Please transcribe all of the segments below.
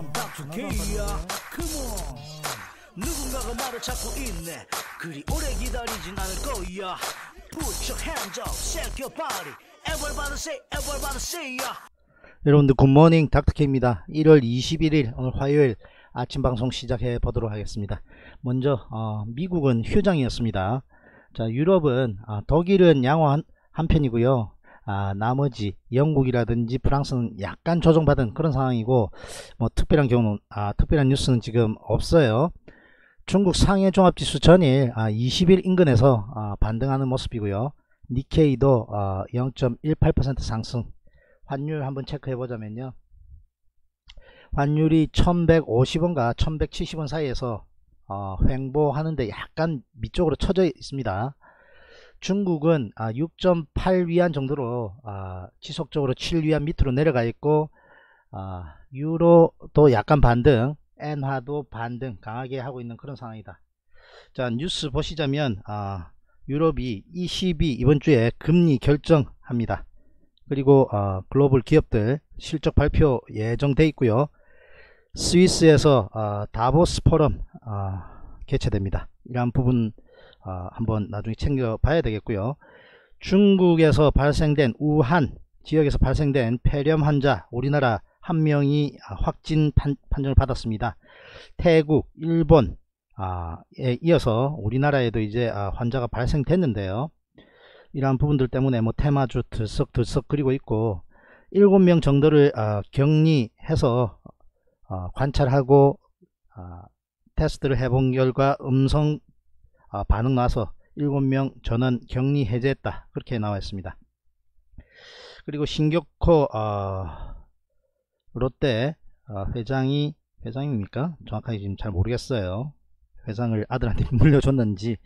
I'm Dr. K야 Come on 누군가가 말을 찾고 있네 그리 오래 기다리진 않을 거야 Put your hands up, shake your body Everybody say, everybody say ya 여러분들 굿모닝 닥터케입니다. 1월 21일 오늘 화요일 아침 방송 시작해 보도록 하겠습니다. 먼저 어, 미국은 휴장이었습니다. 자 유럽은 아, 독일은 양호 한 한 편이고요. 아, 나머지 영국이라든지 프랑스는 약간 조정받은 그런 상황이고 뭐 특별한 경우는 아, 특별한 뉴스는 지금 없어요. 중국 상해 종합지수 전일 아, 20일 인근에서 아, 반등하는 모습이고요. 니케이도 어, 0.18% 상승 환율 한번 체크해 보자면요 환율이 1150원과 1170원 사이에서 어, 횡보하는데 약간 밑쪽으로 쳐져 있습니다 중국은 아, 6.8위안 정도로 아, 지속적으로 7위안 밑으로 내려가 있고 아, 유로도 약간 반등 엔화도 반등 강하게 하고 있는 그런 상황이다 자 뉴스 보시자면 아, 유럽이 ECB 이번 주에 금리 결정합니다 그리고 어, 글로벌 기업들 실적 발표 예정돼 있고요. 스위스에서 어, 다보스 포럼 어, 개최됩니다. 이러한 부분 어, 한번 나중에 챙겨봐야 되겠고요. 중국에서 발생된 우한 지역에서 발생된 폐렴 환자 우리나라 한 명이 아, 확진 판, 판정을 받았습니다. 태국, 일본에 이어서 우리나라에도 이제 아, 환자가 발생됐는데요. 이러한 부분들 때문에 뭐 테마주 들썩들썩 그리고 있고 7명 정도를 어, 격리해서 어, 관찰하고 어, 테스트를 해본 결과 음성 어, 반응 나서 7명 전원 격리 해제했다. 그렇게 나와 있습니다. 그리고 신격호 어, 롯데 어, 회장이 회장입니까? 정확하게 지금 잘 모르겠어요. 회장을 아들한테 물려줬는지.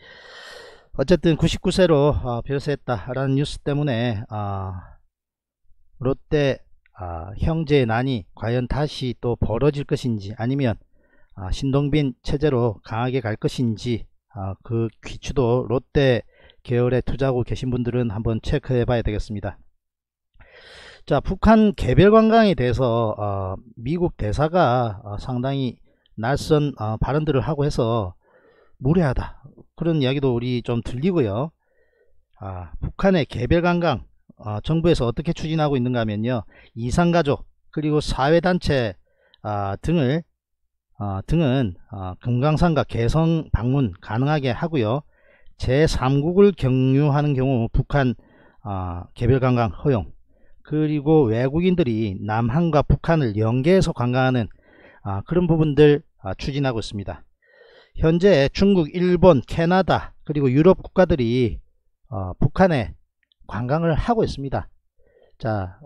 어쨌든 99세로 어, 별세했다라는 뉴스 때문에 어, 롯데 어, 형제의 난이 과연 다시 또 벌어질 것인지 아니면 어, 신동빈 체제로 강하게 갈 것인지 어, 그 귀추도 롯데 계열에 투자하고 계신 분들은 한번 체크해 봐야 되겠습니다. 자 북한 개별 관광에 대해서 어, 미국 대사가 어, 상당히 날선 어, 발언들을 하고 해서 무례하다. 그런 이야기도 우리 좀 들리고요. 아, 북한의 개별 관광 어, 정부에서 어떻게 추진하고 있는가 하면요. 이산가족 그리고 사회단체 아, 등을 어, 등은 어, 금강산과 개성 방문 가능하게 하고요 제3국을 경유하는 경우 북한 어, 개별 관광 허용 그리고 외국인들이 남한과 북한을 연계해서 관광하는 아, 그런 부분들 아, 추진하고 있습니다 현재 중국, 일본, 캐나다 그리고 유럽 국가들이 어, 북한에 관광을 하고 있습니다. 자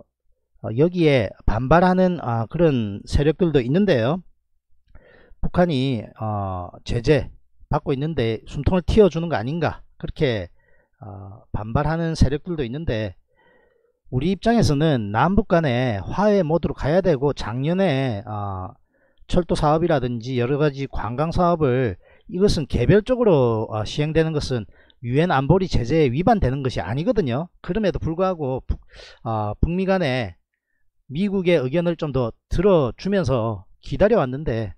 어, 여기에 반발하는 어, 그런 세력들도 있는데요. 북한이 어, 제재 받고 있는데 숨통을 틔워주는 거 아닌가? 그렇게 어, 반발하는 세력들도 있는데 우리 입장에서는 남북 간에 화해 모드로 가야 되고 작년에 어, 철도 사업이라든지 여러가지 관광 사업을 이것은 개별적으로 어, 시행되는 것은 유엔 안보리 제재에 위반되는 것이 아니거든요. 그럼에도 불구하고 북, 어, 북미 간에 미국의 의견을 좀 더 들어주면서 기다려왔는데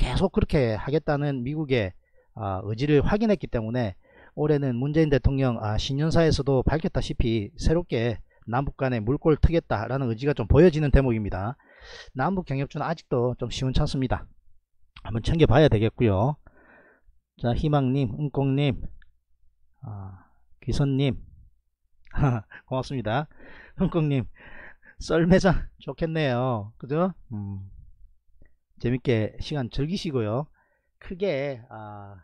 계속 그렇게 하겠다는 미국의 어, 의지를 확인했기 때문에 올해는 문재인 대통령 아, 신년사에서도 밝혔다시피 새롭게 남북 간에 물꼬를 트겠다라는 의지가 좀 보여지는 대목입니다. 남북 경협주는 아직도 좀 시원찮습니다. 한번 챙겨봐야 되겠고요. 자 희망님, 은꽁님, 아, 귀선님 고맙습니다. 은꽁님 썰매장 좋겠네요. 그죠? 음, 재밌게 시간 즐기시고요. 크게 아,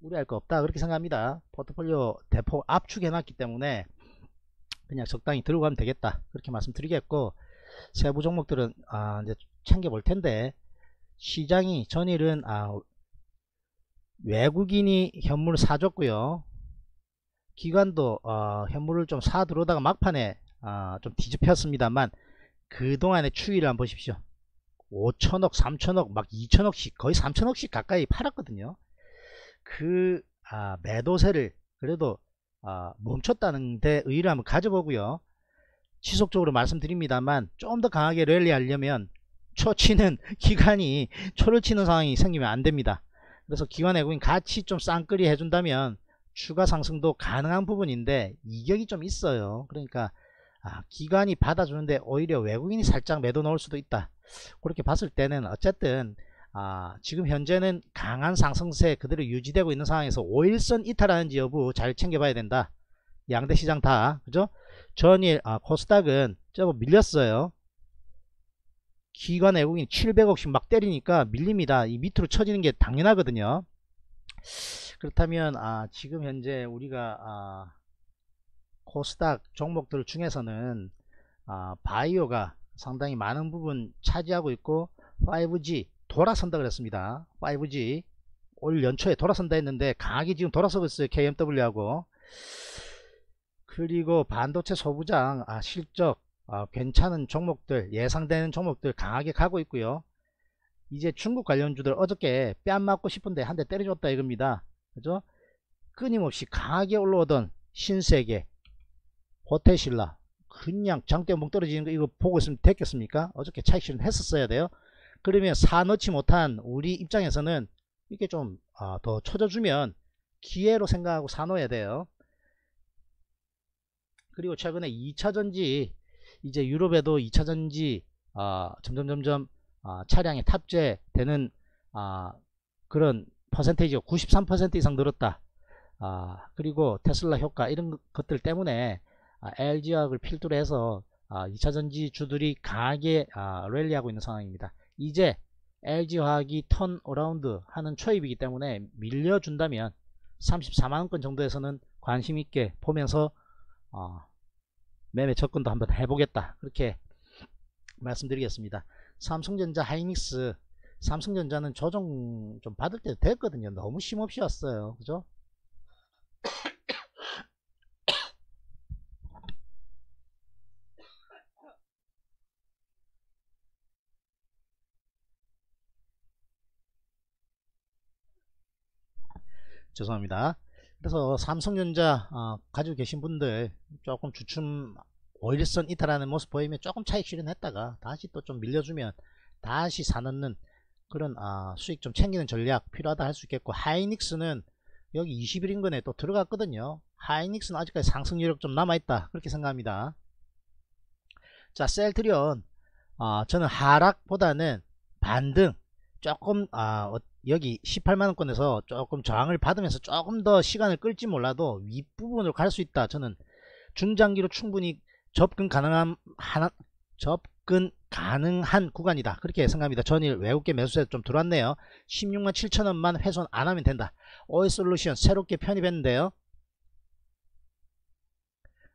우려할 거 없다 그렇게 생각합니다. 포트폴리오 대폭 압축해 놨기 때문에 그냥 적당히 들고 가면 되겠다 그렇게 말씀드리겠고 세부 종목들은 아, 이제 챙겨 볼 텐데 시장이 전일은 아, 외국인이 현물을 사줬고요 기관도 어, 현물을 좀 사 들어오다가 막판에 어, 좀 뒤집혔습니다만 그동안의 추이를 한번 보십시오 5천억 3천억 막 2천억씩 거의 3천억씩 가까이 팔았거든요 그 아, 매도세를 그래도 아, 멈췄다는 데 의의를 한번 가져보고요 지속적으로 말씀드립니다만 좀 더 강하게 랠리 하려면 초 치는 기관이 초를 치는 상황이 생기면 안 됩니다. 그래서 기관 외국인 같이 좀 쌍끌이 해준다면 추가 상승도 가능한 부분인데 이격이 좀 있어요. 그러니까 아, 기관이 받아주는데 오히려 외국인이 살짝 매도 넣을 수도 있다. 그렇게 봤을 때는 어쨌든 아, 지금 현재는 강한 상승세 그대로 유지되고 있는 상황에서 5일선 이탈하는지 여부 잘 챙겨봐야 된다. 양대 시장 다 그죠? 전일 아, 코스닥은 저거 밀렸어요. 기관 외국인 700억씩 막 때리니까 밀립니다. 이 밑으로 쳐지는 게 당연하거든요. 그렇다면 아, 지금 현재 우리가 아, 코스닥 종목들 중에서는 아, 바이오가 상당히 많은 부분 차지하고 있고 5G 돌아선다 그랬습니다. 5G 올 연초에 돌아선다 했는데 강하게 지금 돌아서고 있어요. KMW하고 그리고 반도체 소부장 아, 실적 아, 괜찮은 종목들 예상되는 종목들 강하게 가고 있고요. 이제 중국 관련주들 어저께 뺨 맞고 싶은데 한 대 때려줬다 이겁니다. 그죠? 끊임없이 강하게 올라오던 신세계 호텔신라 그냥 장대 목 떨어지는 거 이거 보고 있으면 됐겠습니까? 어저께 차익 실현 했었어야 돼요. 그러면 사 넣지 못한 우리 입장에서는 이게 좀더 아, 쳐져주면 기회로 생각하고 사 놓아야 돼요. 그리고 최근에 2차전지 이제 유럽에도 2차전지 아, 점점 점점 아, 차량에 탑재되는 아, 그런 퍼센테이지가 93% 이상 늘었다. 아, 그리고 테슬라 효과 이런 것들 때문에 아, LG화학을 필두로 해서 아, 2차전지 주들이 강하게 아, 랠리하고 있는 상황입니다. 이제 LG화학이 turnaround 하는 초입이기 때문에 밀려준다면 34만원권 정도에서는 관심있게 보면서 어, 매매 접근도 한번 해보겠다. 그렇게 말씀드리겠습니다. 삼성전자 하이닉스. 삼성전자는 조정 좀 받을 때도 됐거든요. 너무 쉼없이 왔어요. 그죠 죄송합니다. 그래서 삼성전자 어, 가지고 계신 분들 조금 주춤 5일선 이탈하는 모습 보이면 조금 차익 실현했다가 다시 또 좀 밀려주면 다시 사놓는 그런 어, 수익 좀 챙기는 전략 필요하다 할 수 있겠고 하이닉스는 여기 21인근에 또 들어갔거든요. 하이닉스는 아직까지 상승 여력 좀 남아있다 그렇게 생각합니다. 자 셀트리온 어, 저는 하락보다는 반등 조금 아, 여기 18만원권에서 조금 저항을 받으면서 조금 더 시간을 끌지 몰라도 윗부분으로 갈 수 있다. 저는 중장기로 충분히 접근 가능한 하나, 접근 가능한 구간이다. 그렇게 생각합니다. 전일 외국계 매수세 좀 들어왔네요. 16만 7천원만 훼손 안 하면 된다. 오이솔루션 새롭게 편입했는데요.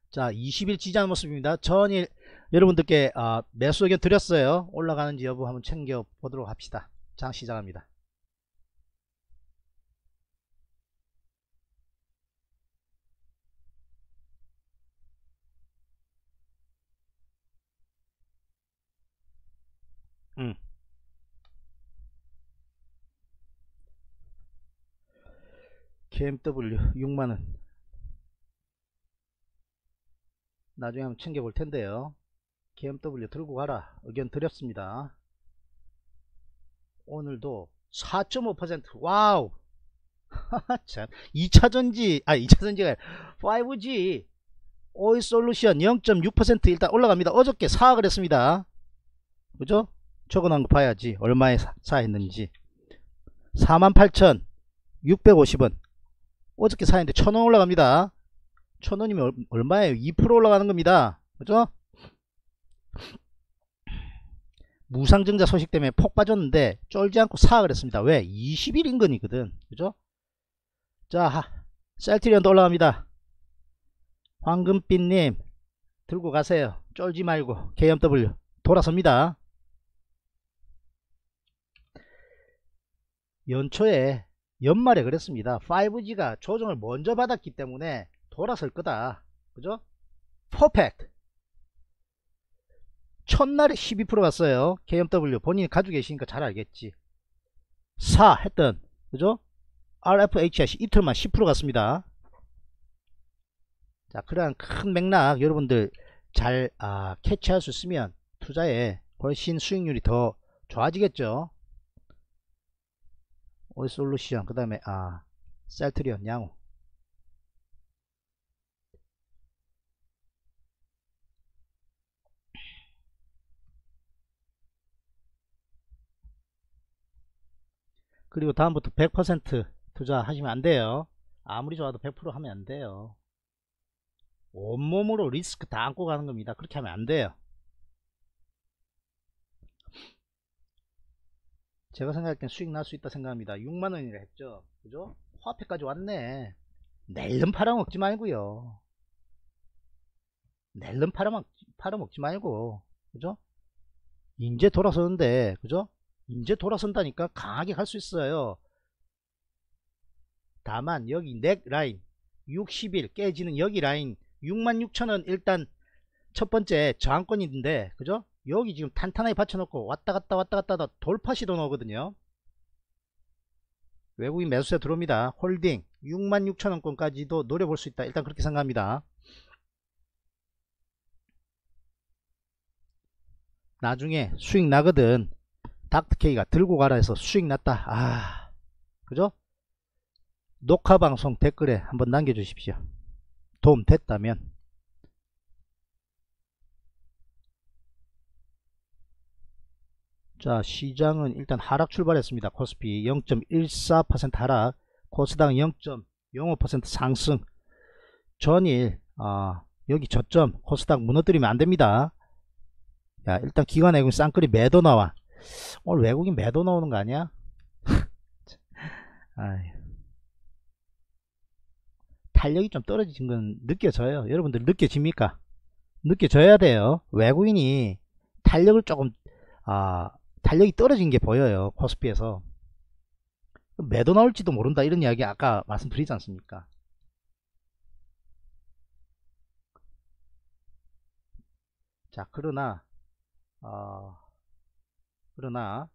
자 20일 지지하는 모습입니다. 전일 여러분들께 어, 매수 의견 드렸어요. 올라가는지 여부 한번 챙겨 보도록 합시다. 장 시작합니다. 음. KMW 6만원. 나중에 한번 챙겨볼 텐데요. KMW 들고 가라. 의견 드렸습니다. 오늘도 4.5% wow! 2차전지 아 2차전지가 5G 오이솔루션 0.6% 일단 올라갑니다. 어저께 사라고 했습니다. 그죠 적어놓은 거 봐야지 얼마에 사, 사라 했는지. 48,650원. 어저께 사했는데 1000원 올라갑니다. 1000원이면 얼마예요? 2% 올라가는 겁니다. 그죠? 무상증자 소식 때문에 폭 빠졌는데 쫄지 않고 사악을 했습니다. 왜? 20일 인근이거든. 그죠? 자 셀트리온도 올라갑니다. 황금빛님 들고 가세요. 쫄지 말고. KMW 돌아섭니다 연초에 연말에 그랬습니다. 5G가 조정을 먼저 받았기 때문에 돌아설 거다. 그죠? 퍼펙트. 첫날에 12% 갔어요. KMW 본인이 가지고 계시니까 잘 알겠지. 4 했던 그죠? RFHI 이틀만 10% 갔습니다. 자 그러한 큰 맥락 여러분들 잘 아, 캐치할 수 있으면 투자에 훨씬 수익률이 더 좋아지겠죠 올솔루션 그 다음에 아 셀트리온 양호 그리고 다음부터 100% 투자하시면 안 돼요. 아무리 좋아도 100% 하면 안 돼요. 온몸으로 리스크 다 안고 가는 겁니다. 그렇게 하면 안 돼요 제가 생각할 땐 수익 날 수 있다 생각합니다. 6만원이라 했죠. 그죠? 화폐까지 왔네. 낼름 팔아먹지 말고요. 낼름 팔아먹, 팔아먹지 말고. 그죠? 이제 돌아서는데 그죠? 이제 돌아선다니까 강하게 갈 수 있어요. 다만 여기 넥 라인 60일 깨지는 여기 라인 66,000원 일단 첫 번째 저항권인데 그죠 여기 지금 탄탄하게 받쳐놓고 왔다 갔다 왔다 갔다 돌파 시도 나오거든요. 외국인 매수세 들어옵니다. 홀딩 66,000원권까지도 노려볼 수 있다. 일단 그렇게 생각합니다. 나중에 수익 나거든. 닥터케이가 들고 가라 해서 수익 났다. 아 그죠? 녹화방송 댓글에 한번 남겨주십시오. 도움 됐다면 자 시장은 일단 하락 출발했습니다. 코스피 0.14% 하락 코스닥 0.05% 상승. 전일 아, 여기 저점 코스닥 무너뜨리면 안됩니다. 야 일단 기관 외국인 쌍끌이 매도 나와. 오늘 외국인 매도 나오는 거 아니야? 탄력이 좀 떨어진 건 느껴져요. 여러분들 느껴집니까? 느껴져야 돼요. 외국인이 탄력을 조금 아 탄력이 떨어진 게 보여요 코스피에서. 매도 나올지도 모른다 이런 이야기 아까 말씀드리지 않습니까? 자 그러나 어, 그러나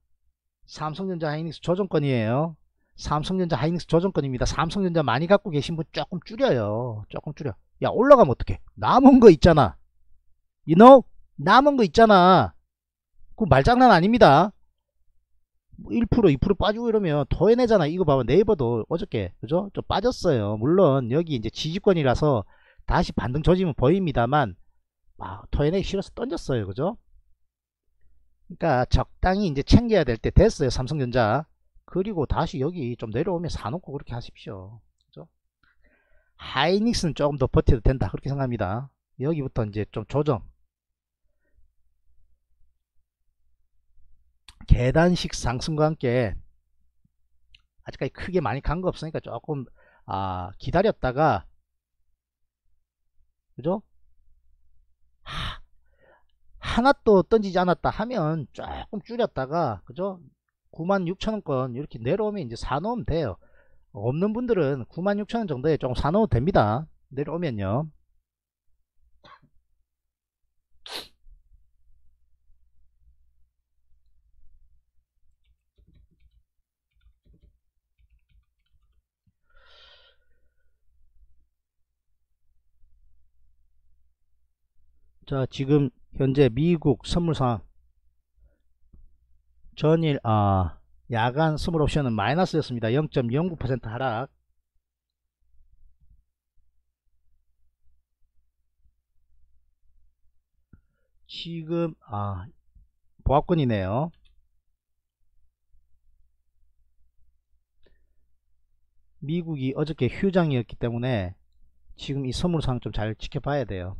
삼성전자 하이닉스 조정권이에요. 삼성전자 하이닉스 조정권입니다. 삼성전자 많이 갖고 계신 분 조금 줄여요. 조금 줄여. 야 올라가면 어떡해? 남은 거 있잖아. You know? 남은 거 있잖아 그 말장난 아닙니다. 1% 2% 빠지고 이러면 토해내잖아. 이거 봐봐 네이버도 어저께 그죠? 좀 빠졌어요. 물론 여기 이제 지지권이라서 다시 반등 조짐은 보입니다만 아, 토해내기 싫어서 던졌어요. 그죠? 그러니까 적당히 이제 챙겨야 될 때 됐어요 삼성전자. 그리고 다시 여기 좀 내려오면 사놓고 그렇게 하십시오. 그죠? 하이닉스는 조금 더 버텨도 된다. 그렇게 생각합니다. 여기부터 이제 좀 조정 계단식 상승과 함께 아직까지 크게 많이 간 거 없으니까 조금 아 기다렸다가 그죠? 하, 하나 또 던지지 않았다 하면 조금 줄였다가 그죠? 96,000원권 이렇게 내려오면 이제 사놓으면 돼요. 없는 분들은 96,000원 정도에 조금 사놓으면 됩니다. 내려오면요 자 지금 현재 미국 선물상 전일 아 야간 선물 옵션은 마이너스였습니다. 0.09% 하락. 지금 아 보합권이네요. 미국이 어저께 휴장이었기 때문에 지금 이 선물상 좀 잘 지켜봐야 돼요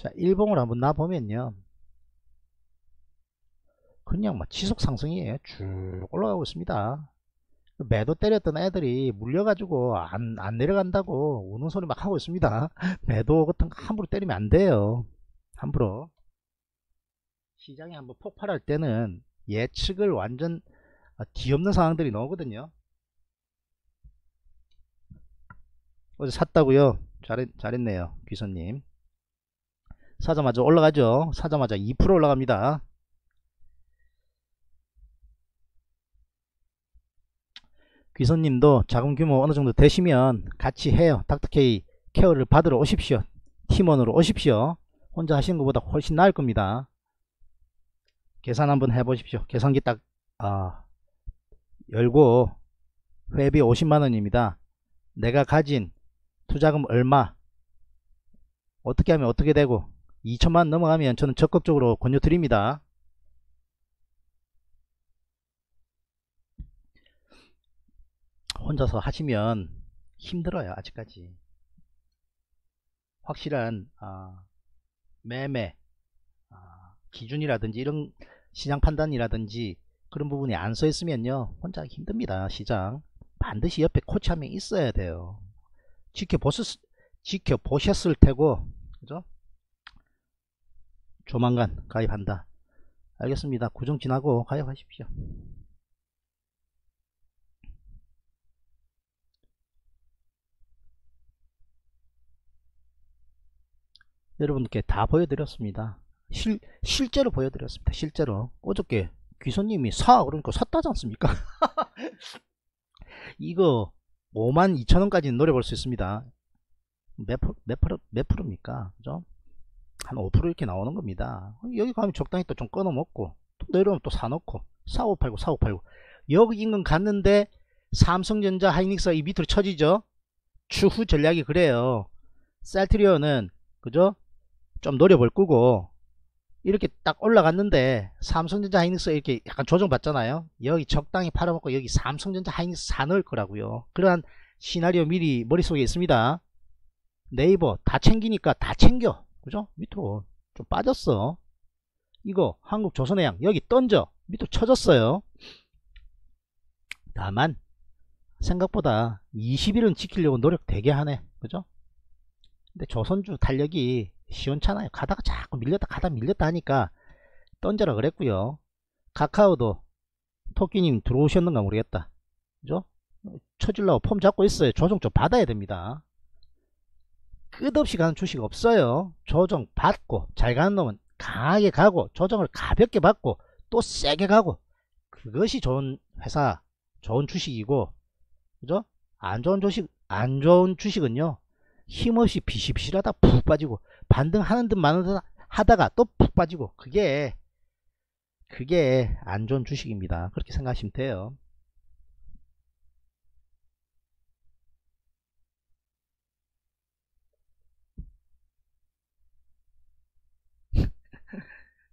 자 일봉을 한번 놔보면요. 그냥 막 지속 상승이에요. 쭉 올라가고 있습니다. 매도 때렸던 애들이 물려가지고 안, 안 내려간다고 우는 소리 막 하고 있습니다. 매도 같은 거 함부로 때리면 안 돼요. 함부로. 시장이 한번 폭발할 때는 예측을 완전 뒤엎는 상황들이 나오거든요. 어제 샀다고요? 잘했, 잘했네요 귀선님 사자마자 올라가죠 사자마자 2% 올라갑니다 귀선님도 자금 규모 어느 정도 되시면 같이 해요. 닥터케이 케어를 받으러 오십시오. 팀원으로 오십시오. 혼자 하시는 것보다 훨씬 나을 겁니다. 계산 한번 해보십시오. 계산기 딱 아, 열고 회비 50만원입니다. 내가 가진 투자금 얼마 어떻게 하면 어떻게 되고 2천만 넘어가면 저는 적극적으로 권유 드립니다. 혼자서 하시면 힘들어요 아직까지. 확실한 아, 매매 아, 기준이라든지 이런 시장 판단이라든지 그런 부분이 안 써 있으면요 혼자 힘듭니다 시장. 반드시 옆에 코치 한 명 있어야 돼요. 지켜보셨, 지켜보셨을 테고 그죠 조만간 가입한다 알겠습니다 구정 지나고 가입하십시오 여러분께 다 보여드렸습니다. 실, 실제로 보여드렸습니다. 실제로. 어저께 귀손님이 사 그러니까 샀다지 않습니까? 이거 5만 2천원까지 노려볼 수 있습니다. 몇, 프로, 몇, 프로, 몇 프로입니까? 그죠? 한 5% 이렇게 나오는 겁니다. 여기 가면 적당히 또 좀 끊어 먹고 또 내려오면 또 사놓고 사고 팔고 사고 팔고 여기 인근 갔는데 삼성전자 하이닉스가 이 밑으로 쳐지죠? 추후 전략이 그래요. 셀트리온은 그죠? 좀 노려볼 거고 이렇게 딱 올라갔는데 삼성전자 하이닉스 이렇게 약간 조정받잖아요 여기 적당히 팔아먹고 여기 삼성전자 하이닉스 사놓을 거라고요 그러한 시나리오 미리 머릿속에 있습니다 네이버 다 챙기니까 다 챙겨 그죠 밑으로 좀 빠졌어 이거 한국 조선해양 여기 던져 밑으로 쳐졌어요 다만 생각보다 20일은 지키려고 노력 되게 하네 그죠 근데 조선주 탄력이 시원찮아요. 가다가 자꾸 밀렸다 가다 밀렸다 하니까 던져라 그랬고요. 카카오도 토끼님 들어오셨는가 모르겠다. 그죠? 쳐주려고 폼 잡고 있어요. 조정 좀 받아야 됩니다. 끝없이 가는 주식 없어요. 조정 받고 잘 가는 놈은 강하게 가고 조정을 가볍게 받고 또 세게 가고 그것이 좋은 회사 좋은 주식이고 그죠? 안 좋은 주식 안 좋은 주식은요 힘없이 비실비실하다 푹 빠지고 반등하는 듯 마는 듯 하다가 또 푹 빠지고 그게 그게 안 좋은 주식입니다. 그렇게 생각하시면 돼요.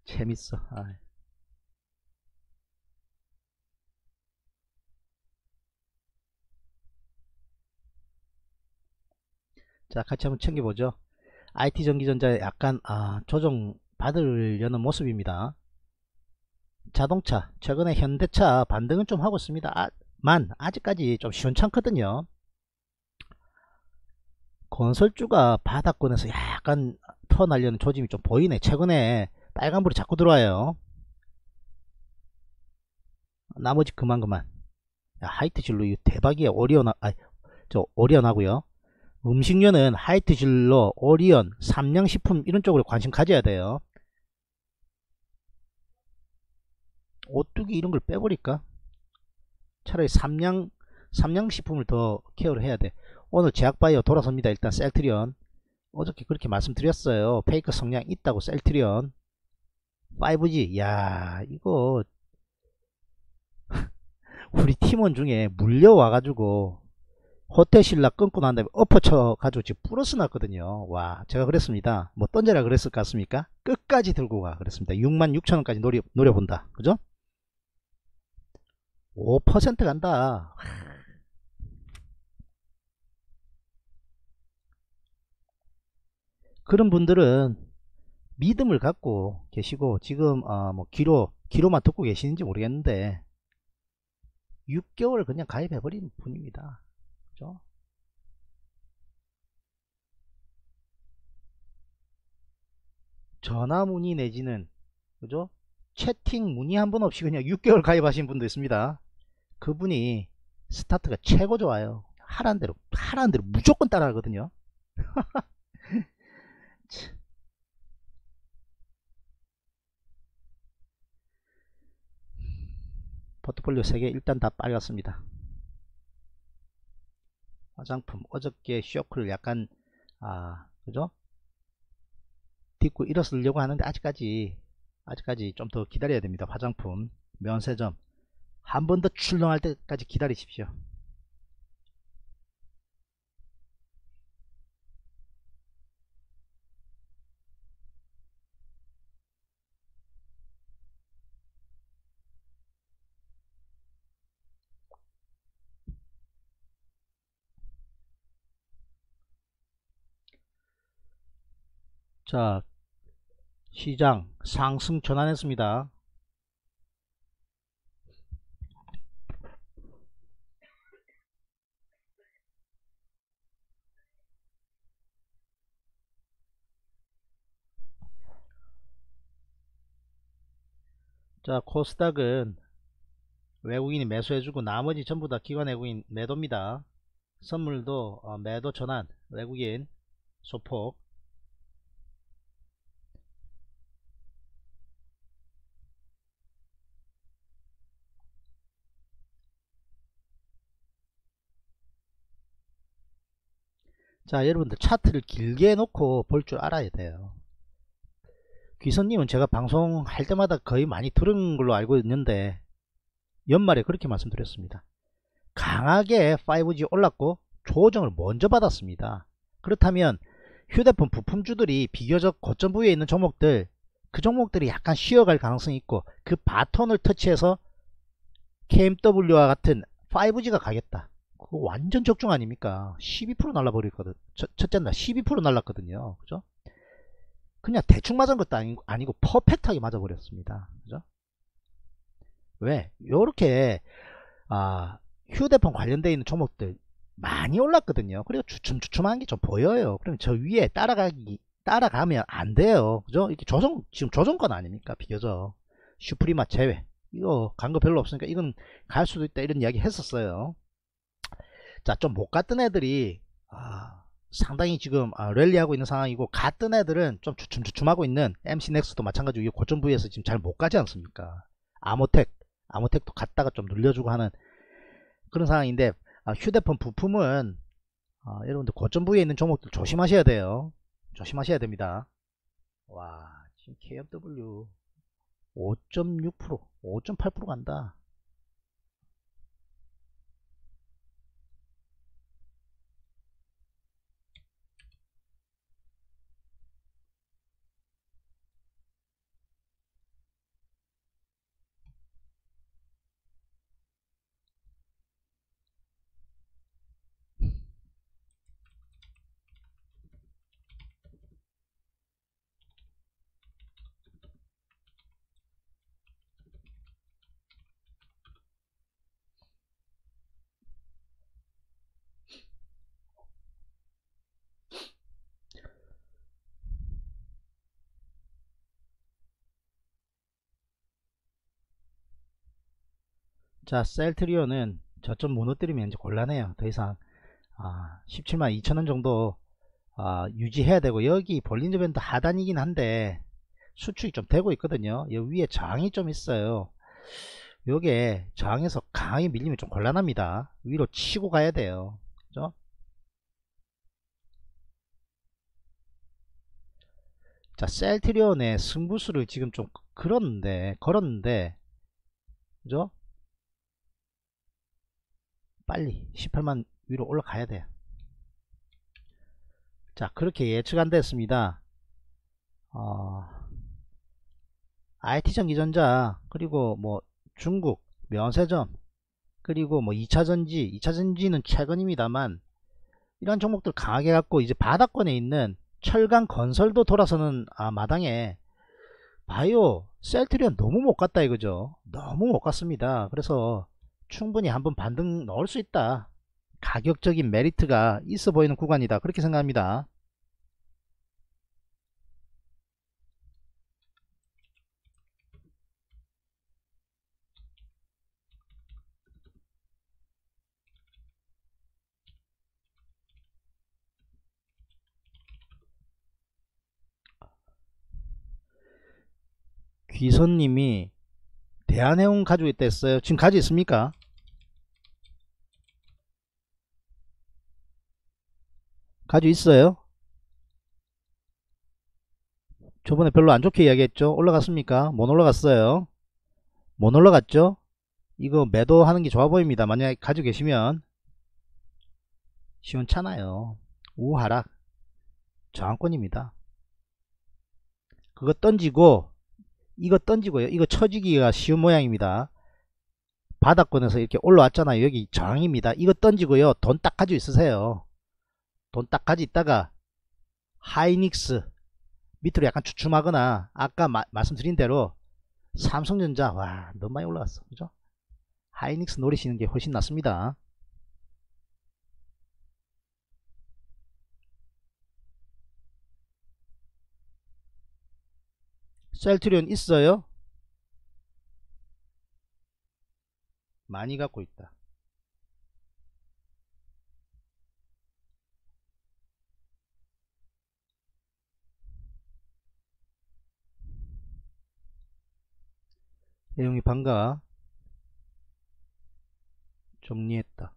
재밌어. 아. 자 같이 한번 챙겨보죠. IT전기전자 약간 아, 조정 받으려는 모습입니다. 자동차 최근에 현대차 반등은 좀 하고 있습니다. 아, 만 아직까지 좀 시원찮거든요. 건설주가 바닥권에서 약간 턴하려는 조짐이 좀 보이네. 최근에 빨간불이 자꾸 들어와요. 나머지 그만 그만. 야, 하이트 진로 이 대박이야. 오리온, 아, 저 오리온 하고요. 음식료는 하이트 진로, 오리온, 삼양식품 이런 쪽으로 관심 가져야 돼요. 오뚜기 이런 걸 빼버릴까? 차라리 삼양, 삼양식품을 더 케어를 해야 돼. 오늘 제약바이오 돌아섭니다. 일단 셀트리온. 어저께 그렇게 말씀드렸어요. 페이크 성량 있다고 셀트리온. 5G. 야 이거 우리 팀원 중에 물려와 가지고 호텔신라 끊고 난 다음에 엎어쳐 가지고 지금 플러스 났거든요. 와 제가 그랬습니다. 뭐 던져라 그랬을 것 같습니까? 끝까지 들고 가 그랬습니다. 66,000원까지 노려, 노려본다. 그죠? 5% 간다. 그런 분들은 믿음을 갖고 계시고 지금 어, 뭐 기로 기로만 듣고 계시는지 모르겠는데 6개월 그냥 가입해 버린 분입니다 그죠? 전화 문의 내지는 그죠? 채팅 문의 한 번 없이 그냥 6개월 가입하신 분도 있습니다. 그분이 스타트가 최고 좋아요. 하라는 대로 하라는 대로 무조건 따라하거든요. 포트폴리오 3개 일단 다 빨갛습니다. 화장품 어저께 쇼크를 약간 아 그죠? 딛고 일어서려고 하는데 아직까지 아직까지 좀 더 기다려야 됩니다. 화장품 면세점. 한 번 더 출렁할 때까지 기다리십시오 자 시장 상승 전환했습니다. 자 코스닥은 외국인이 매수해주고 나머지 전부 다 기관 외국인 매도입니다. 선물도 어, 매도 전환 외국인 소폭 자 여러분들 차트를 길게 놓고 볼 줄 알아야 돼요. 귀선님은 제가 방송할 때마다 거의 많이 들은 걸로 알고 있는데 연말에 그렇게 말씀드렸습니다. 강하게 5G 올랐고 조정을 먼저 받았습니다. 그렇다면 휴대폰 부품주들이 비교적 고점 부위에 있는 종목들 그 종목들이 약간 쉬어갈 가능성이 있고 그 바톤을 터치해서 KMW와 같은 5G가 가겠다 그거 완전 적중 아닙니까? 12% 날라버리거든. 첫, 첫째 날 12% 날랐거든요. 그죠? 그냥 대충 맞은 것도 아니고, 아니고 퍼펙트하게 맞아버렸습니다. 그죠? 왜? 요렇게 아 휴대폰 관련되어 있는 종목들 많이 올랐거든요. 그리고 주춤주춤한 게 좀 보여요. 그럼 저 위에 따라가기 따라가면 안 돼요. 그죠? 이게 조정 지금 조정권 아닙니까? 비교적. 슈프리마 제외. 이거 간 거 별로 없으니까 이건 갈 수도 있다 이런 이야기 했었어요 자 좀 못 갔던 애들이 아, 상당히 지금 아, 랠리하고 있는 상황이고 갔던 애들은 좀 주춤주춤하고 있는 MC넥스도 마찬가지고 고점 부위에서 지금 잘 못 가지 않습니까? 아모텍 아모텍도 갔다가 좀 눌려주고 하는 그런 상황인데 아, 휴대폰 부품은 아, 여러분들 고점 부위에 있는 종목들 조심하셔야 돼요. 조심하셔야 됩니다. 와 지금 KMW 5.6% 5.8% 간다 자 셀트리온은 저점 무너뜨리면 이제 곤란해요. 더 이상 아, 17만 2천원 정도 아, 유지해야 되고 여기 볼린저 밴드 하단이긴 한데 수축이 좀 되고 있거든요. 여기 위에 저항이 좀 있어요. 요게 저항에서 강하게 밀리면 좀 곤란합니다. 위로 치고 가야 돼요. 그죠? 자 셀트리온의 승부수를 지금 좀 걸었는데 걸었는데 그죠 빨리 18만 위로 올라가야 돼요. 자 그렇게 예측 안 됐습니다. 어, IT전기전자 그리고 뭐 중국 면세점 그리고 뭐 2차전지 2차전지는 최근입니다만 이런 종목들 강하게 갖고 이제 바닥권에 있는 철강 건설도 돌아서는 아, 마당에 바이오 셀트리온 너무 못 갔다 이거죠. 너무 못 갔습니다. 그래서 충분히 한번 반등 넣을 수 있다. 가격적인 메리트가 있어 보이는 구간이다. 그렇게 생각합니다. 귀선님이 대한해운 가지고 있다 했어요 지금 가지고 있습니까 가지고 있어요? 저번에 별로 안 좋게 이야기했죠? 올라갔습니까? 못 올라갔어요. 못 올라갔죠? 이거 매도하는 게 좋아 보입니다. 만약에 가지고 계시면 시원찮아요. 우하락 저항권입니다. 그거 던지고 이거 던지고요. 이거 쳐지기가 쉬운 모양입니다. 바닥권에서 이렇게 올라왔잖아요. 여기 저항입니다. 이거 던지고요. 돈 딱 가지고 있으세요. 돈 딱 가지고 있다가 하이닉스 밑으로 약간 주춤하거나 아까 마, 말씀드린 대로 삼성전자 와 너무 많이 올라갔어. 그죠? 하이닉스 노리시는 게 훨씬 낫습니다. 셀트리온 있어요? 많이 갖고 있다. 내용이 반가 정리했다.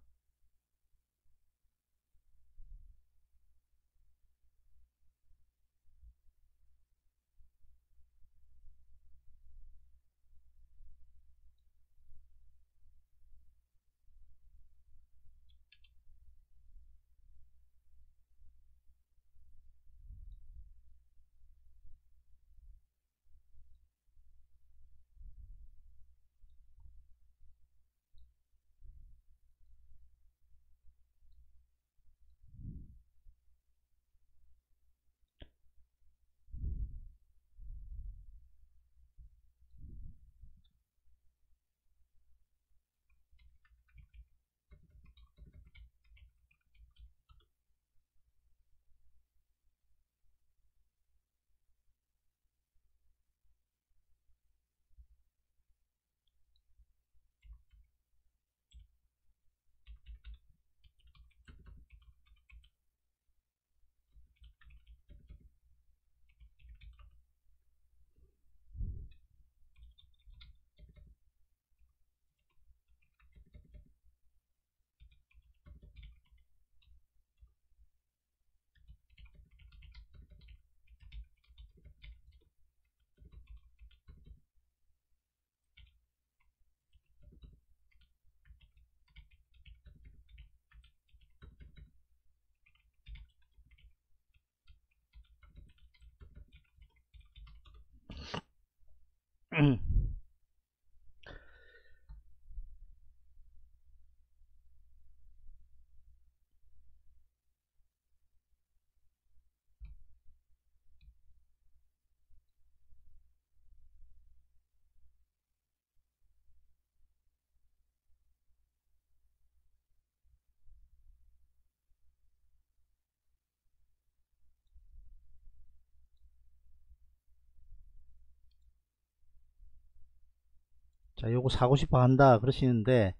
자, 요거 사고 싶어 한다 그러시는데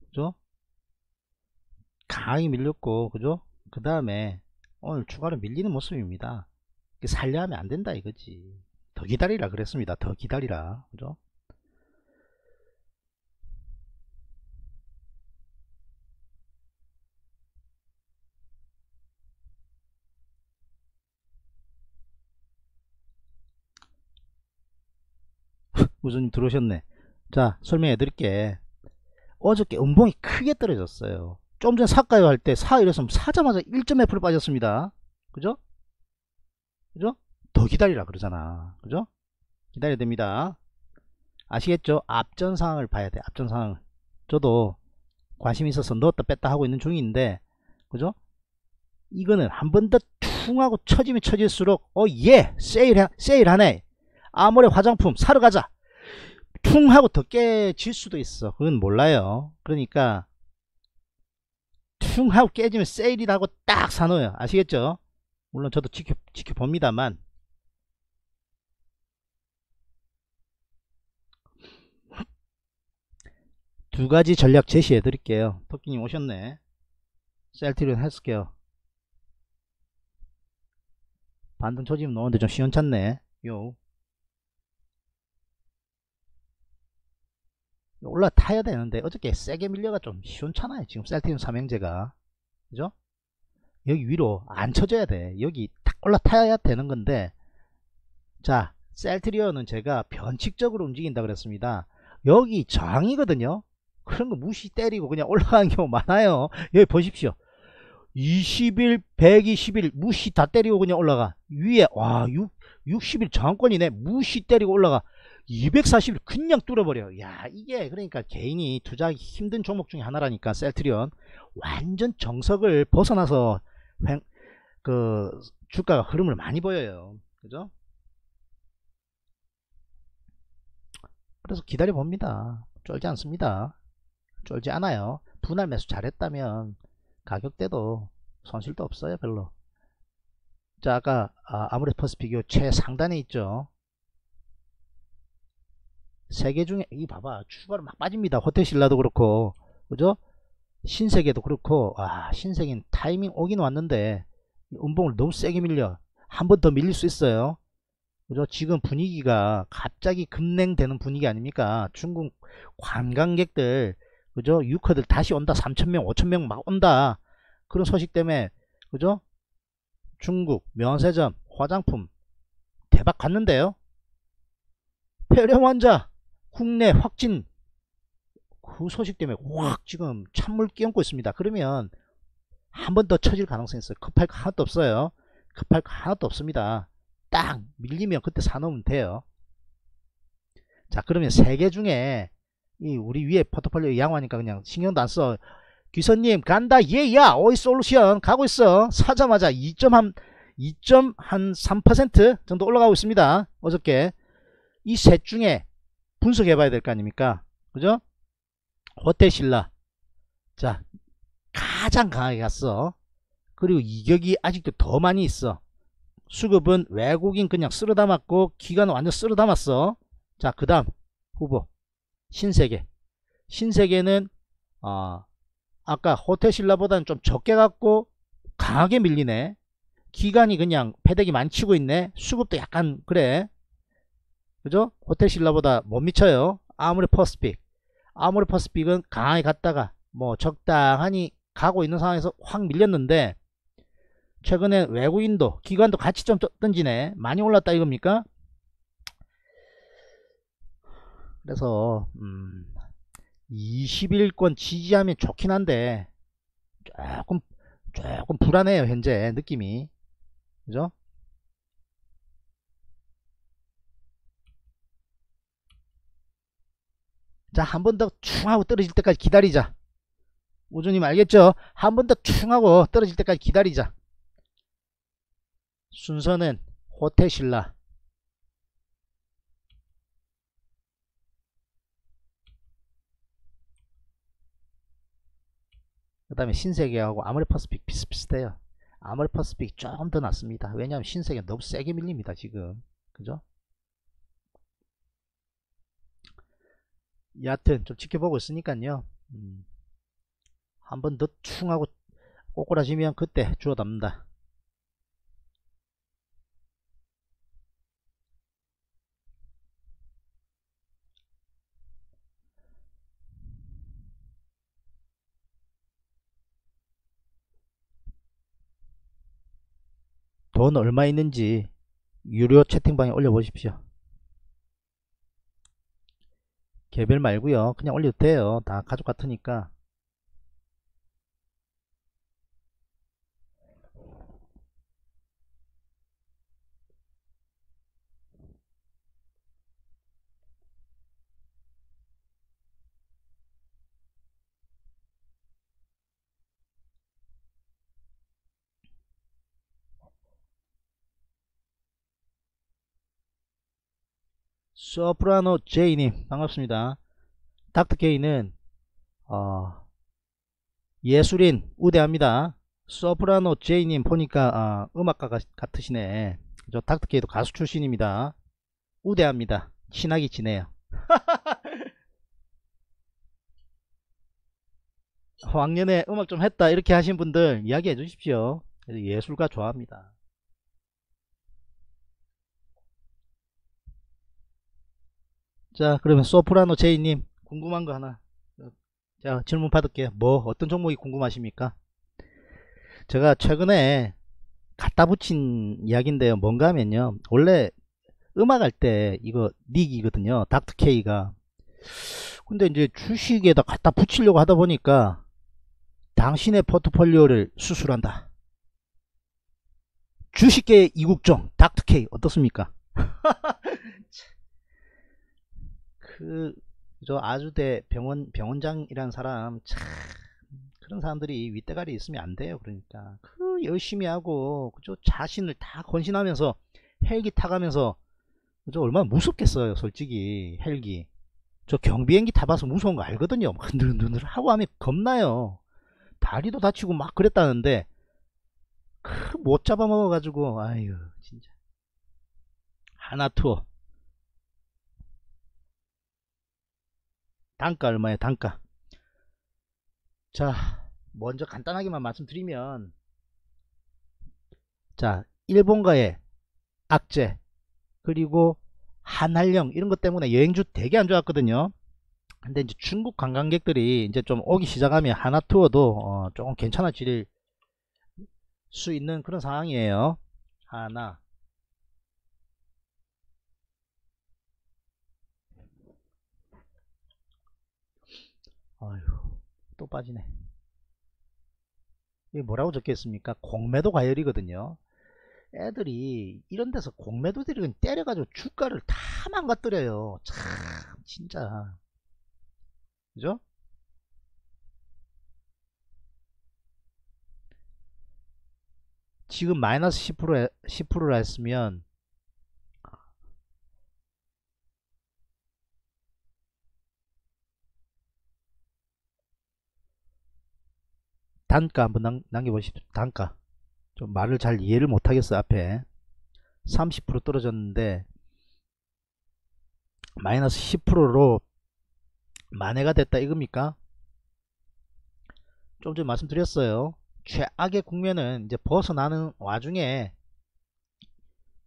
그죠? 강하게 밀렸고 그죠? 그 다음에 오늘 추가로 밀리는 모습입니다. 살려 하면 안 된다 이거지. 더 기다리라 그랬습니다. 더 기다리라. 그죠? 우선님 들어오셨네. 자, 설명해 드릴게. 어저께 음봉이 크게 떨어졌어요. 좀 전에 사가요 할 때 사 이랬으면 사자마자 1.F로 빠졌습니다. 그죠? 그죠? 더 기다리라 그러잖아. 그죠? 기다려야 됩니다. 아시겠죠? 앞전 상황을 봐야 돼. 앞전 상황. 저도 관심 있어서 넣었다 뺐다 하고 있는 중인데, 그죠? 이거는 한 번 더 퉁 하고 처지면 처질수록, 어, 예! 세일, 세일하네! 아모레 화장품 사러 가자! 퉁 하고 더 깨질 수도 있어. 그건 몰라요. 그러니까 퉁 하고 깨지면 세일이다 하고 딱 사놓아요. 아시겠죠? 물론 저도 지켜, 지켜봅니다만 두 가지 전략 제시해 드릴게요. 토끼님 오셨네. 셀트리온 헬스케어 반등 조짐 넣었는데 좀 시원찮네. 요 올라타야 되는데 어저께 세게 밀려가 좀 시원찮아요 지금 셀티늄 삼형제가. 그죠? 여기 위로 안 쳐져야 돼. 여기 딱 올라타야 되는 건데. 자 셀트리온은 제가 변칙적으로 움직인다 그랬습니다. 여기 저항이거든요. 그런 거 무시 때리고 그냥 올라가는 경우 많아요. 여기 보십시오. 20일 120일 무시 다 때리고 그냥 올라가. 위에 와 6, 60일 저항권이네. 무시 때리고 올라가 240일 그냥 뚫어버려. 야 이게 그러니까 개인이 투자하기 힘든 종목 중에 하나라니까 셀트리온. 완전 정석을 벗어나서 횡, 그 주가가 흐름을 많이 보여요. 그죠? 그래서 기다려 봅니다. 쫄지 않습니다. 쫄지 않아요. 분할 매수 잘했다면 가격대도 손실도 없어요 별로. 자 아까 아, 무레 퍼스픽이 최상단에 있죠 세 개 중에 이 봐봐. 추가로 막 빠집니다. 호텔신라도 그렇고. 그죠? 신세계도 그렇고. 와 신세계는 타이밍 오긴 왔는데 음봉을 너무 세게 밀려. 한 번 더 밀릴 수 있어요. 그죠? 지금 분위기가 갑자기 급냉되는 분위기 아닙니까? 중국 관광객들 그죠? 유커들 다시 온다. 3천명 5천명 막 온다. 그런 소식 때문에 그죠? 중국 면세점 화장품 대박 갔는데요. 폐렴 환자 국내 확진 그 소식 때문에 확 지금 찬물 끼얹고 있습니다. 그러면 한 번 더 쳐질 가능성이 있어요. 급할 거 하나도 없어요. 급할 거 하나도 없습니다. 딱 밀리면 그때 사놓으면 돼요. 자 그러면 세 개 중에 이 우리 위에 포트폴리오 양호하니까 그냥 신경도 안 써. 귀선님 간다. 예야 오이 솔루션 가고 있어. 사자마자 2.3 2.3% 정도 올라가고 있습니다. 어저께. 이 셋 중에 분석해 봐야 될 거 아닙니까? 그죠? 호텔신라. 자 가장 강하게 갔어. 그리고 이격이 아직도 더 많이 있어. 수급은 외국인 그냥 쓸어 담았고 기관은 완전 쓸어 담았어. 자 그 다음 후보. 신세계. 신세계는 어, 아까 호텔신라보다는 좀 적게 갖고 강하게 밀리네. 기간이 그냥 패대기 많이 치고 있네. 수급도 약간 그래 그죠? 호텔 신라보다 못 미쳐요. 아무리 퍼스픽. 아무리 퍼스픽은 강하게 갔다가 뭐 적당하니 가고 있는 상황에서 확 밀렸는데 최근에 외국인도 기관도 같이 좀 던지네. 많이 올랐다 이겁니까? 그래서 음 20일권 지지하면 좋긴 한데 조금 조금 불안해요 현재 느낌이. 그죠 자 한 번 더 충 하고 떨어질 때까지 기다리자. 우주님 알겠죠? 한 번 더충 하고 떨어질 때까지 기다리자. 순서는 호텔신라. 그 다음에 신세계하고 아모레퍼스픽 비슷비슷해요. 아모레퍼스픽 조금 더 낫습니다. 왜냐하면 신세계 너무 세게 밀립니다 지금. 그죠 여하튼 좀 지켜보고 있으니까요 음, 한번 더 충 하고 꼬꾸라지면 그때 주워 담는다 돈 얼마 있는지 유료 채팅방에 올려보십시오. 개별 말고요 그냥 올려도 돼요. 다 가족 같으니까. 소프라노 제이님 반갑습니다. 닥터 케이는 어, 예술인 우대합니다. 소프라노 제이님 보니까 어, 음악가 같으시네. 저 닥터 케이도 가수 출신입니다. 우대합니다. 친하게 지내요. 왕년에 음악 좀 했다 이렇게 하신 분들 이야기해 주십시오. 예술가 좋아합니다. 자 그러면 소프라노 제이님 궁금한 거 하나. 자 질문 받을게요. 뭐 어떤 종목이 궁금하십니까? 제가 최근에 갖다 붙인 이야기인데요. 뭔가 하면요. 원래 음악 할 때 이거 닉이거든요. 닥터케이가. 근데 이제 주식에다 갖다 붙이려고 하다 보니까 당신의 포트폴리오를 수술한다. 주식계 이국종 닥터케이 어떻습니까 그 저 아주대 병원 병원장이라는 사람 참 그런 사람들이 윗대가리 있으면 안 돼요. 그러니까 그 열심히 하고 그저 자신을 다 건신하면서 헬기 타가면서 저 얼마나 무섭겠어요 솔직히. 헬기. 저 경비행기 타봐서 무서운 거 알거든요. 흔들흔들 하고 하면 겁나요. 다리도 다치고 막 그랬다는데 그 못 잡아먹어 가지고 아유 진짜. 하나 투어 단가 얼마에 단가? 자 먼저 간단하게만 말씀드리면 자 일본과의 악재 그리고 한한령 이런 것 때문에 여행주 되게 안 좋았거든요. 근데 이제 중국 관광객들이 이제 좀 오기 시작하면 하나 투어도 어 조금 괜찮아질 수 있는 그런 상황이에요. 하나 아휴 또 빠지네. 이게 뭐라고 적혀있습니까? 공매도 과열이거든요. 애들이 이런 데서 공매도들이 때려가지고 주가를 다 망가뜨려요. 참 진짜. 그죠? 지금 마이너스 10% 10%라 했으면 단가 한번 남, 남겨보십시오. 단가. 좀 말을 잘 이해를 못하겠어요. 앞에 30% 떨어졌는데 마이너스 10%로 만회가 됐다 이겁니까? 좀 전에 말씀드렸어요. 최악의 국면은 이제 벗어나는 와중에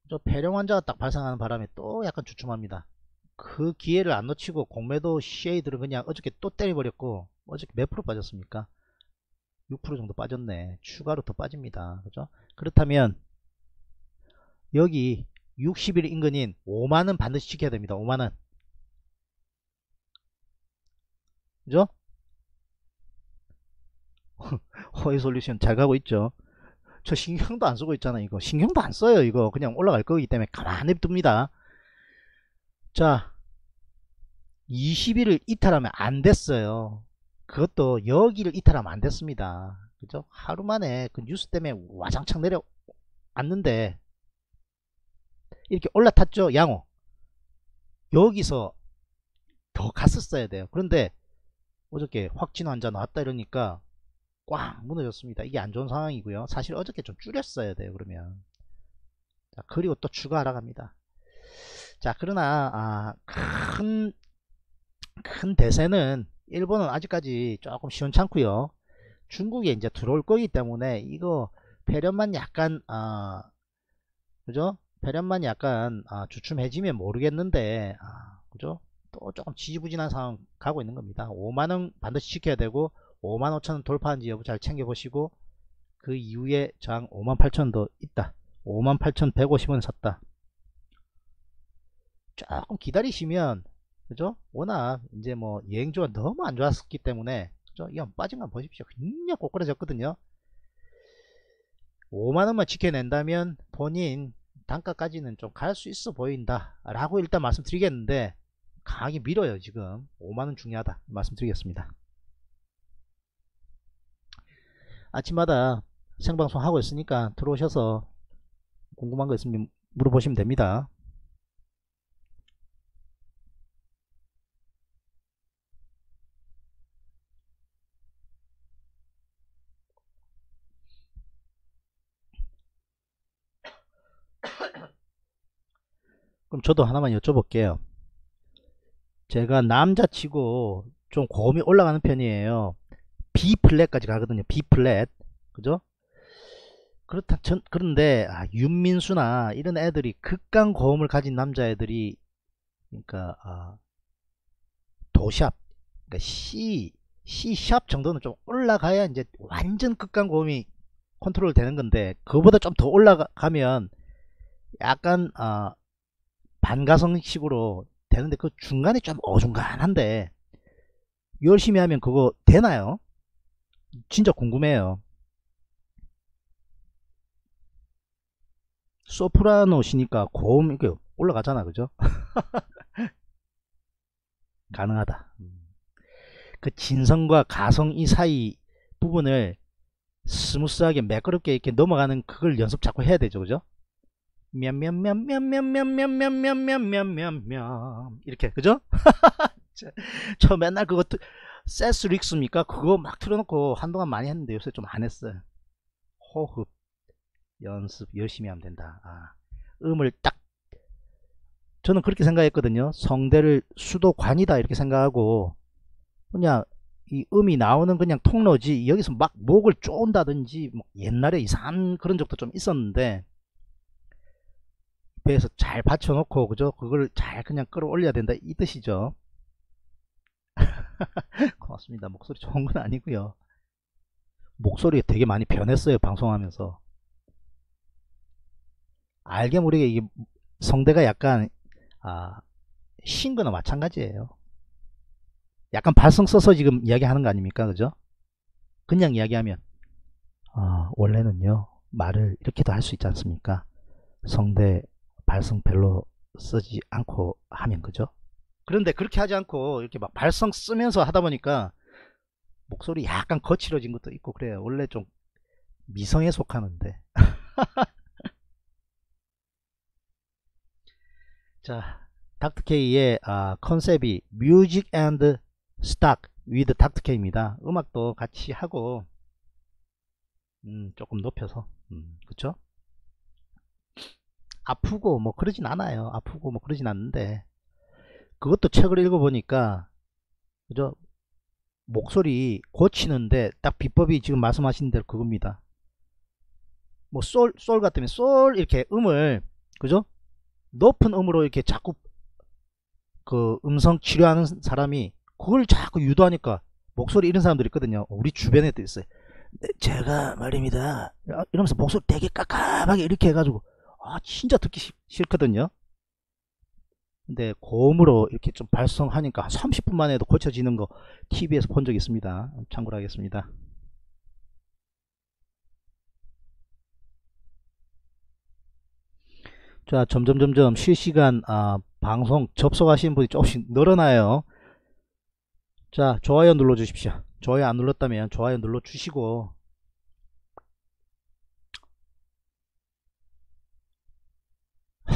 저 폐렴 환자가 딱 발생하는 바람에 또 약간 주춤합니다. 그 기회를 안 놓치고 공매도 쉐이들은 그냥 어저께 또 때려버렸고 어저께 몇 프로 빠졌습니까? 6% 정도 빠졌네. 추가로 더 빠집니다. 그죠? 그렇다면 여기 60일 인근인 5만원 반드시 지켜야 됩니다. 5만원. 그죠? 허위 솔루션 잘 가고 있죠. 저 신경도 안 쓰고 있잖아 이거 신경도 안 써요 이거 그냥 올라갈 거기 때문에 가만히 둡니다 자 20일을 이탈하면 안 됐어요 그것도 여기를 이탈하면 안 됐습니다. 그죠? 하루 만에 그 뉴스 때문에 와장창 내려왔는데 이렇게 올라탔죠 양호. 여기서 더 갔었어야 돼요. 그런데 어저께 확진 환자 나왔다 이러니까 꽝 무너졌습니다. 이게 안 좋은 상황이고요. 사실 어저께 좀 줄였어야 돼요 그러면. 자, 그리고 또 추가 하락합니다. 자 그러나 아, 큰, 큰 대세는 일본은 아직까지 조금 시원찮고요. 중국에 이제 들어올 거기 때문에 이거 배련만 약간 아 그죠? 배련만 약간 아, 주춤해지면 모르겠는데 아, 그죠? 또 조금 지지부진한 상황 가고 있는 겁니다. 5만원 반드시 지켜야 되고 5만 5천원 돌파한지 여부 잘 챙겨보시고 그 이후에 장 5만 8천원도 있다. 5만 8천 150원 샀다. 조금 기다리시면 그죠? 워낙 이제 뭐 여행주가 너무 안 좋았기 때문에 그죠? 이건 빠진 건 보십시오. 그냥 꼬꾸라졌거든요. 5만원만 지켜낸다면 본인 단가까지는 좀 갈 수 있어 보인다 라고 일단 말씀드리겠는데 강하게 밀어요 지금 5만원 중요하다 말씀드리겠습니다 아침마다 생방송 하고 있으니까 들어오셔서 궁금한 거 있으면 물어보시면 됩니다 그럼 저도 하나만 여쭤볼게요. 제가 남자치고 좀 고음이 올라가는 편이에요. B flat까지 가거든요. B flat. 그죠? 그렇다, 전, 그런데, 아, 윤민수나 이런 애들이 극강 고음을 가진 남자애들이, 그러니까, 아, 도 sharp, 그러니까 C, C sharp 정도는 좀 올라가야 이제 완전 극강 고음이 컨트롤 되는 건데 그보다 좀 더 올라가면 약간 어, 반가성식으로 되는데 그 중간에 좀 어중간한데 열심히 하면 그거 되나요? 진짜 궁금해요. 소프라노시니까 고음 이렇게 올라가잖아 그죠? 가능하다. 그 진성과 가성 이 사이 부분을 스무스하게 매끄럽게 이렇게 넘어가는 그걸 연습 자꾸 해야 되죠 그죠? 면면면면면면면면면면면면 이렇게 그죠? 저 맨날 그거 세스 릭스입니까? 그거 막 틀어놓고 한동안 많이 했는데 요새 좀 안 했어요. 호흡 연습 열심히 하면 된다. 아, 음을 딱 저는 그렇게 생각했거든요. 성대를 수도관이다 이렇게 생각하고 그냥 이 음이 나오는 그냥 통로지 여기서 막 목을 쪼은다든지 뭐 옛날에 이상한 그런 적도 좀 있었는데 배에서 잘 받쳐놓고 그죠? 그걸 잘 그냥 끌어올려야 된다 이 뜻이죠. 고맙습니다. 목소리 좋은 건 아니고요. 목소리 되게 많이 변했어요. 방송하면서. 알게 모르게 이게 성대가 약간 아, 쉰 거나 마찬가지예요. 약간 발성 써서 지금 이야기하는 거 아닙니까? 그죠? 그냥 이야기하면 아, 원래는요. 말을 이렇게도 할 수 있지 않습니까? 성대 발성 별로 쓰지 않고 하면 그죠? 그런데 그렇게 하지 않고 이렇게 막 발성 쓰면서 하다 보니까 목소리 약간 거칠어진 것도 있고 그래요. 원래 좀 미성에 속하는데. 자, 닥터케이의 아, 컨셉이 music and stock with 닥터케이입니다. 음악도 같이 하고 음, 조금 높여서 음, 그쵸? 아프고 뭐 그러진 않아요. 아프고 뭐 그러진 않는데 그것도 책을 읽어보니까 그죠? 목소리 고치는데 딱 비법이 지금 말씀하신 대로 그겁니다. 뭐 솔, 솔 같으면 솔 이렇게 음을 그죠? 높은 음으로 이렇게 자꾸 그 음성 치료하는 사람이 그걸 자꾸 유도하니까 목소리 이런 사람들 있거든요. 우리 주변에도 있어요. 네, 제가 말입니다. 이러면서 목소리 되게 깝깝하게 이렇게 해가지고 아 진짜 듣기 싫거든요. 근데 고음으로 이렇게 좀 발성하니까 30분 만에도 고쳐지는 거 TV에서 본 적 있습니다. 참고로 하겠습니다. 자 점점 점점 실시간 아, 방송 접속하시는 분이 조금씩 늘어나요. 자 좋아요 눌러 주십시오. 좋아요 안 눌렀다면 좋아요 눌러 주시고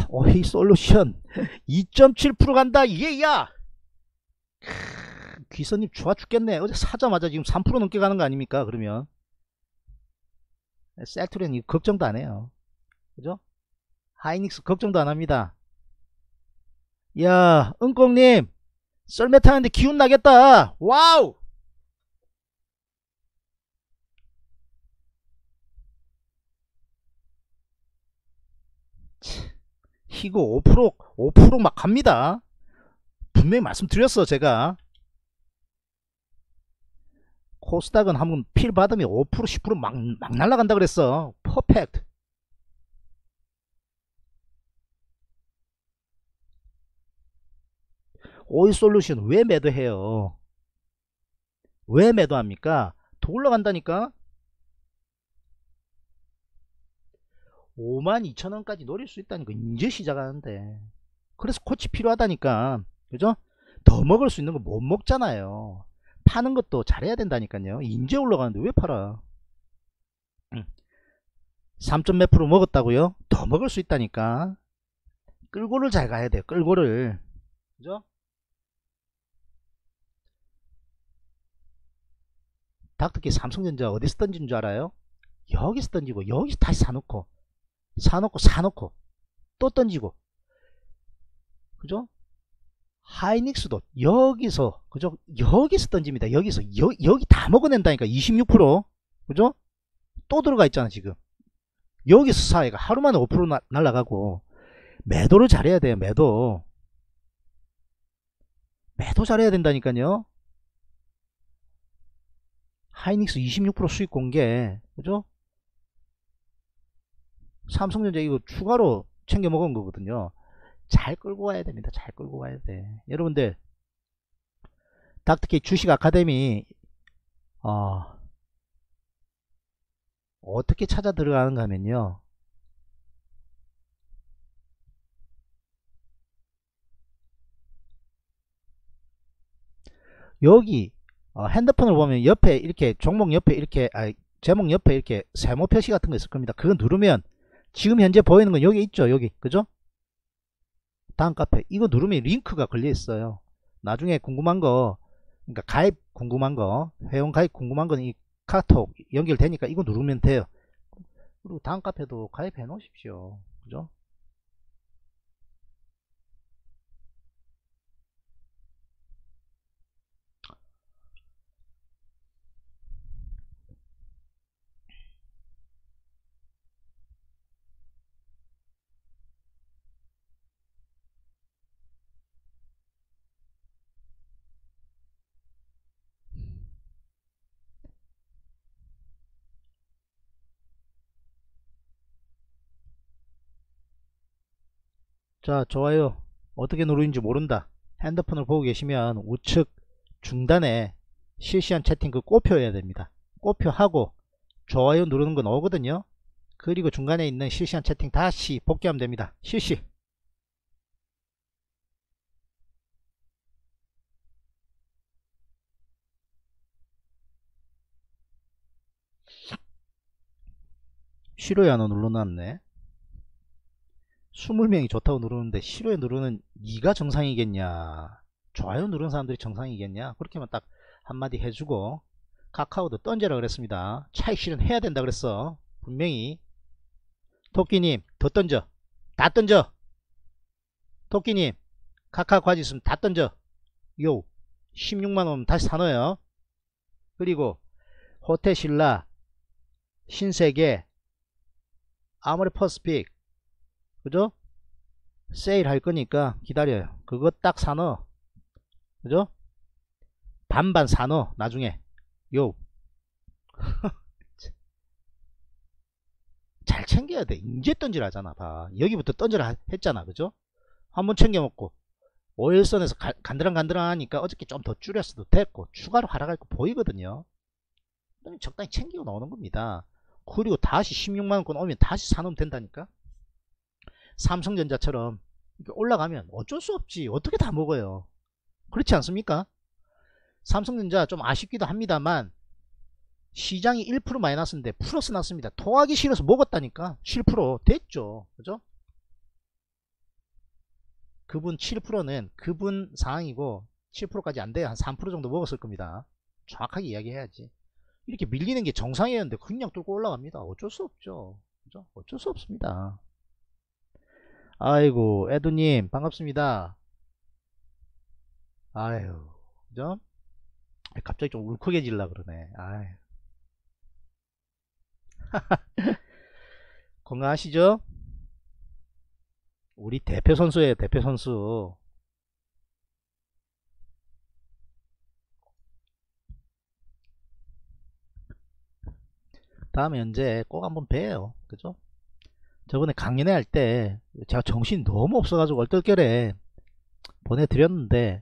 어이 솔루션. 2.7% 간다 예야. 귀선님 좋아 죽겠네. 어제 사자마자 지금 3% 넘게 가는 거 아닙니까 그러면? 셀트리온 걱정도 안 해요. 그죠? 하이닉스 걱정도 안 합니다. 야 은꽁님. 썰매 타는데 기운 나겠다. wow 이거 5% 5%막 갑니다. 분명히 말씀드렸어 제가. 코스닥은 한번 필 받으면 5% 10%막 막 날라간다 그랬어. 퍼펙트. 오이 솔루션 왜 매도해요? 왜 매도합니까? 더 올라간다니까? 5만 2천원까지 노릴 수 있다니까 이제 시작하는데. 그래서 코치 필요하다니까. 그죠? 더 먹을 수 있는 거 못 먹잖아요. 파는 것도 잘해야 된다니까요. 이제 올라가는데 왜 팔아? 3점 몇 프로 먹었다고요? 더 먹을 수 있다니까. 끌고를 잘 가야 돼요 끌고를. 그죠? 닥터키 삼성전자 어디서 던진 줄 알아요? 여기서 던지고 여기서 다시 사놓고 사놓고 사놓고 또 던지고 그죠? 하이닉스도 여기서 그죠? 여기서 던집니다. 여기서 여, 여기 다 먹어낸다니까 26% 그죠? 또 들어가 있잖아 지금 여기서 사회가 하루 만에 5% 나, 날라가고 매도를 잘해야 돼요 매도 매도 잘해야 된다니까요 하이닉스 26% 수익 공개 그죠? 삼성전자 이거 추가로 챙겨 먹은 거거든요. 잘 끌고 가야 됩니다. 잘 끌고 가야 돼. 여러분들 닥터케이 주식 아카데미 어, 어떻게 찾아 들어가는가 하면요. 여기 어, 핸드폰을 보면 옆에 이렇게 종목 옆에 이렇게 아, 제목 옆에 이렇게 세모 표시 같은 거 있을 겁니다. 그거 누르면 지금 현재 보이는 건 여기 있죠. 여기 그죠? 다음 카페 이거 누르면 링크가 걸려 있어요. 나중에 궁금한 거 그러니까 가입 궁금한 거 회원 가입 궁금한 거는 이 카톡 연결되니까 이거 누르면 돼요. 그리고 다음 카페도 가입해 놓으십시오. 그죠? 자 좋아요. 어떻게 누르는지 모른다. 핸드폰을 보고 계시면 우측 중단에 실시간 채팅 그 꼽혀야 됩니다. 꼽혀하고 좋아요 누르는 건 오거든요. 그리고 중간에 있는 실시간 채팅 다시 복귀하면 됩니다. 실시. 싫어요 하나 눌러놨네 20명이 좋다고 누르는데 싫어요 누르는 네가 정상이겠냐? 좋아요 누르는 사람들이 정상이겠냐? 그렇게만 딱 한마디 해주고 카카오도 던져라 그랬습니다. 차익 실현 해야 된다 그랬어. 분명히. 토끼님 더 던져. 다 던져. 토끼님 카카오 과지 있으면 다 던져. 요 16만원 다시 사놓어요. 그리고 호텔신라 신세계 아모레 퍼스픽 그죠? 세일 할 거니까 기다려요. 그거 딱 사넣어. 그죠? 반반 사넣어. 나중에. 요. 잘 챙겨야 돼. 이제 던지라잖아. 봐. 여기부터 던지라 했잖아. 그죠? 한번 챙겨 먹고. 오일선에서 간드랑간드랑 하니까 어저께 좀 더 줄였어도 됐고 추가로 하락할 거 보이거든요. 적당히 챙기고 나오는 겁니다. 그리고 다시 16만원권 오면 다시 사놓으면 된다니까. 삼성전자처럼 올라가면 어쩔 수 없지. 어떻게 다 먹어요. 그렇지 않습니까? 삼성전자 좀 아쉽기도 합니다만 시장이 1% 마이너스인데 플러스 났습니다. 토하기 싫어서 먹었다니까. 7% 됐죠. 그죠? 그분 7%는 그분 상황이고 7%까지 안 돼요 한 3% 정도 먹었을 겁니다. 정확하게 이야기해야지. 이렇게 밀리는 게 정상이었는데 그냥 뚫고 올라갑니다. 어쩔 수 없죠. 그죠? 어쩔 수 없습니다 아이고 에두님 반갑습니다. 아유 그죠? 갑자기 좀 울컥해질라 그러네. 아유 건강하시죠? 우리 대표 선수예요 대표 선수. 다음에 언제 꼭 한번 봬요. 그죠 저번에 강연회 할 때 제가 정신이 너무 없어가지고 얼떨결에 보내드렸는데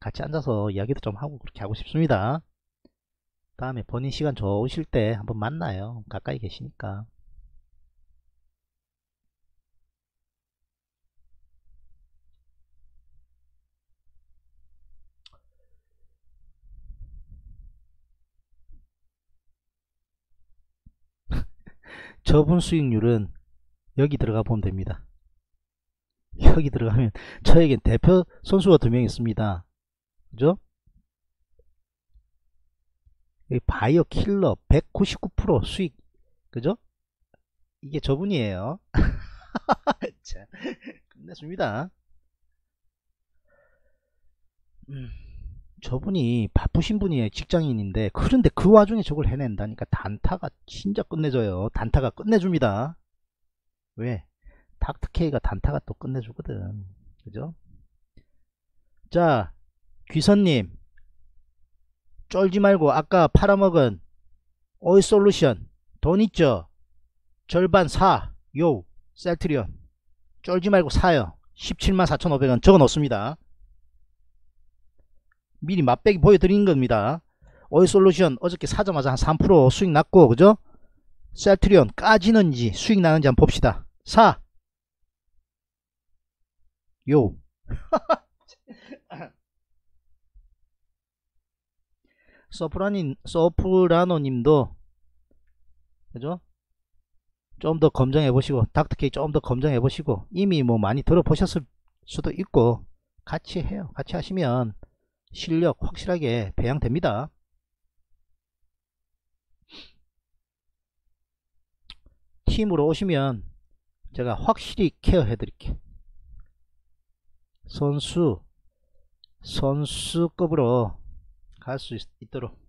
같이 앉아서 이야기도 좀 하고 그렇게 하고 싶습니다. 다음에 본인 시간 좋으실 때 한번 만나요. 가까이 계시니까. 저분 수익률은 여기 들어가 보면 됩니다. 여기 들어가면 저에겐 대표 선수가 두 명 있습니다. 그죠? 바이오 킬러 199% 수익 그죠? 이게 저분이에요. 자, 끝냈습니다. 음, 저분이 바쁘신 분이에요. 직장인인데 그런데 그 와중에 저걸 해낸다니까 단타가 진짜 끝내줘요. 단타가 끝내줍니다. 왜? 닥터케이가 단타가 또 끝내주거든. 그죠? 자, 귀선님. 쫄지 말고 아까 팔아먹은 오이 솔루션 돈 있죠 절반 사 요 셀트리온 쫄지 말고 사요 17만 4,500원 적어 놓습니다 미리 맛배기 보여드리는 겁니다 오이 솔루션 어저께 사자마자 한 3% 수익 났고 그죠 셀트리온 까지는지 수익 나는지 한번 봅시다 사 요. 서프라님, 서프라노님도, 그죠? 좀 더 검증해 보시고, 닥터케이 좀 더 검증해 보시고, 이미 뭐 많이 들어보셨을 수도 있고, 같이 해요. 같이 하시면 실력 확실하게 배양됩니다. 팀으로 오시면 제가 확실히 케어해 드릴게요. 선수 선수급으로 갈 수 있도록.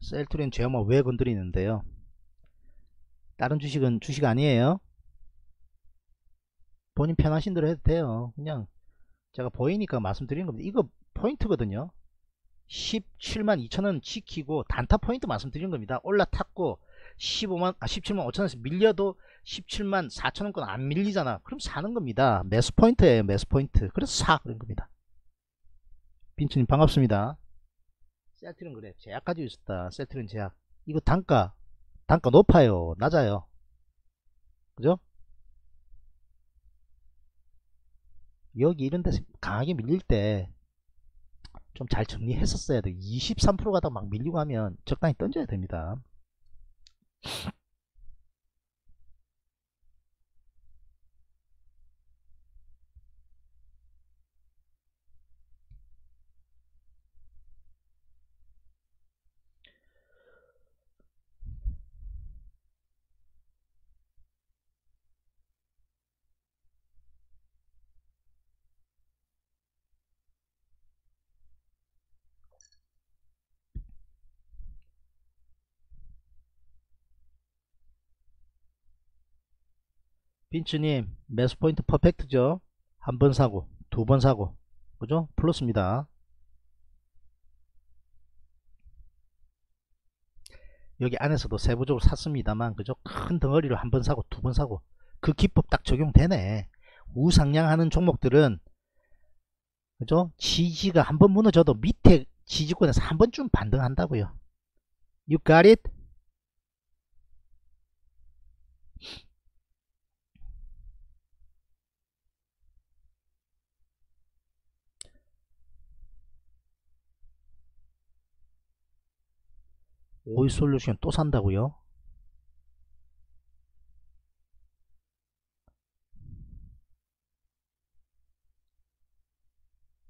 셀트리온 제어만 왜 건드리는데요. 다른 주식은 주식 아니에요. 본인 편하신 대로 해도 돼요. 그냥 제가 보이니까 말씀드리는 겁니다. 이거 포인트거든요. 17만 2천원 지키고 단타 포인트 말씀드리는 겁니다. 올라탔고 15만 아 17만 5천원에서 밀려도 17만 4천원권 안 밀리잖아. 그럼 사는 겁니다. 매수 포인트에요 매수 포인트. 그래서 사 그런 겁니다. 빈츠님 반갑습니다. 셀트는 그래. 제약 가지고 있었다. 셀트는 제약. 이거 단가. 단가 높아요. 낮아요. 그죠? 여기 이런 데서 강하게 밀릴 때 좀 잘 정리했었어야 돼. 23% 가다 막 밀리고 하면 적당히 던져야 됩니다 you 빈츠님 매수 포인트 퍼펙트죠? 한 번 사고 두 번 사고. 그죠? 플러스입니다. 여기 안에서도 세부적으로 샀습니다만 그죠? 큰 덩어리로 한번 사고 두 번 사고. 그 기법 딱 적용되네. 우상향하는 종목들은 그죠? 지지가 한 번 무너져도 밑에 지지권에서 한 번쯤 반등한다고요. You got it? 오이 솔루션 또 산다고요?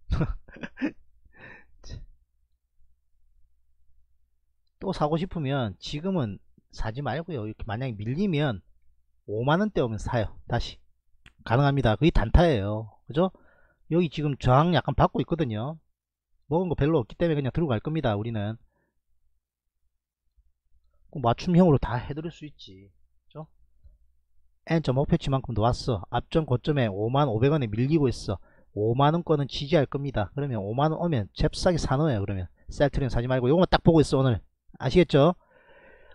또 사고 싶으면 지금은 사지 말고요. 이렇게 만약에 밀리면 5만원대 오면 사요. 다시. 가능합니다. 그게 단타예요. 그죠? 여기 지금 저항 약간 받고 있거든요. 먹은 거 별로 없기 때문에 그냥 들고 갈 겁니다. 우리는. 맞춤형으로 다 해드릴 수 있지. 그죠? N점 목표치만큼도 왔어. 앞전 고점에 5만 500원에 밀리고 있어. 5만원권은 지지할 겁니다. 그러면 5만원 오면 잽싸게 사놓아요. 그러면 셀트리온 사지 말고 요거만 딱 보고 있어 오늘. 아시겠죠?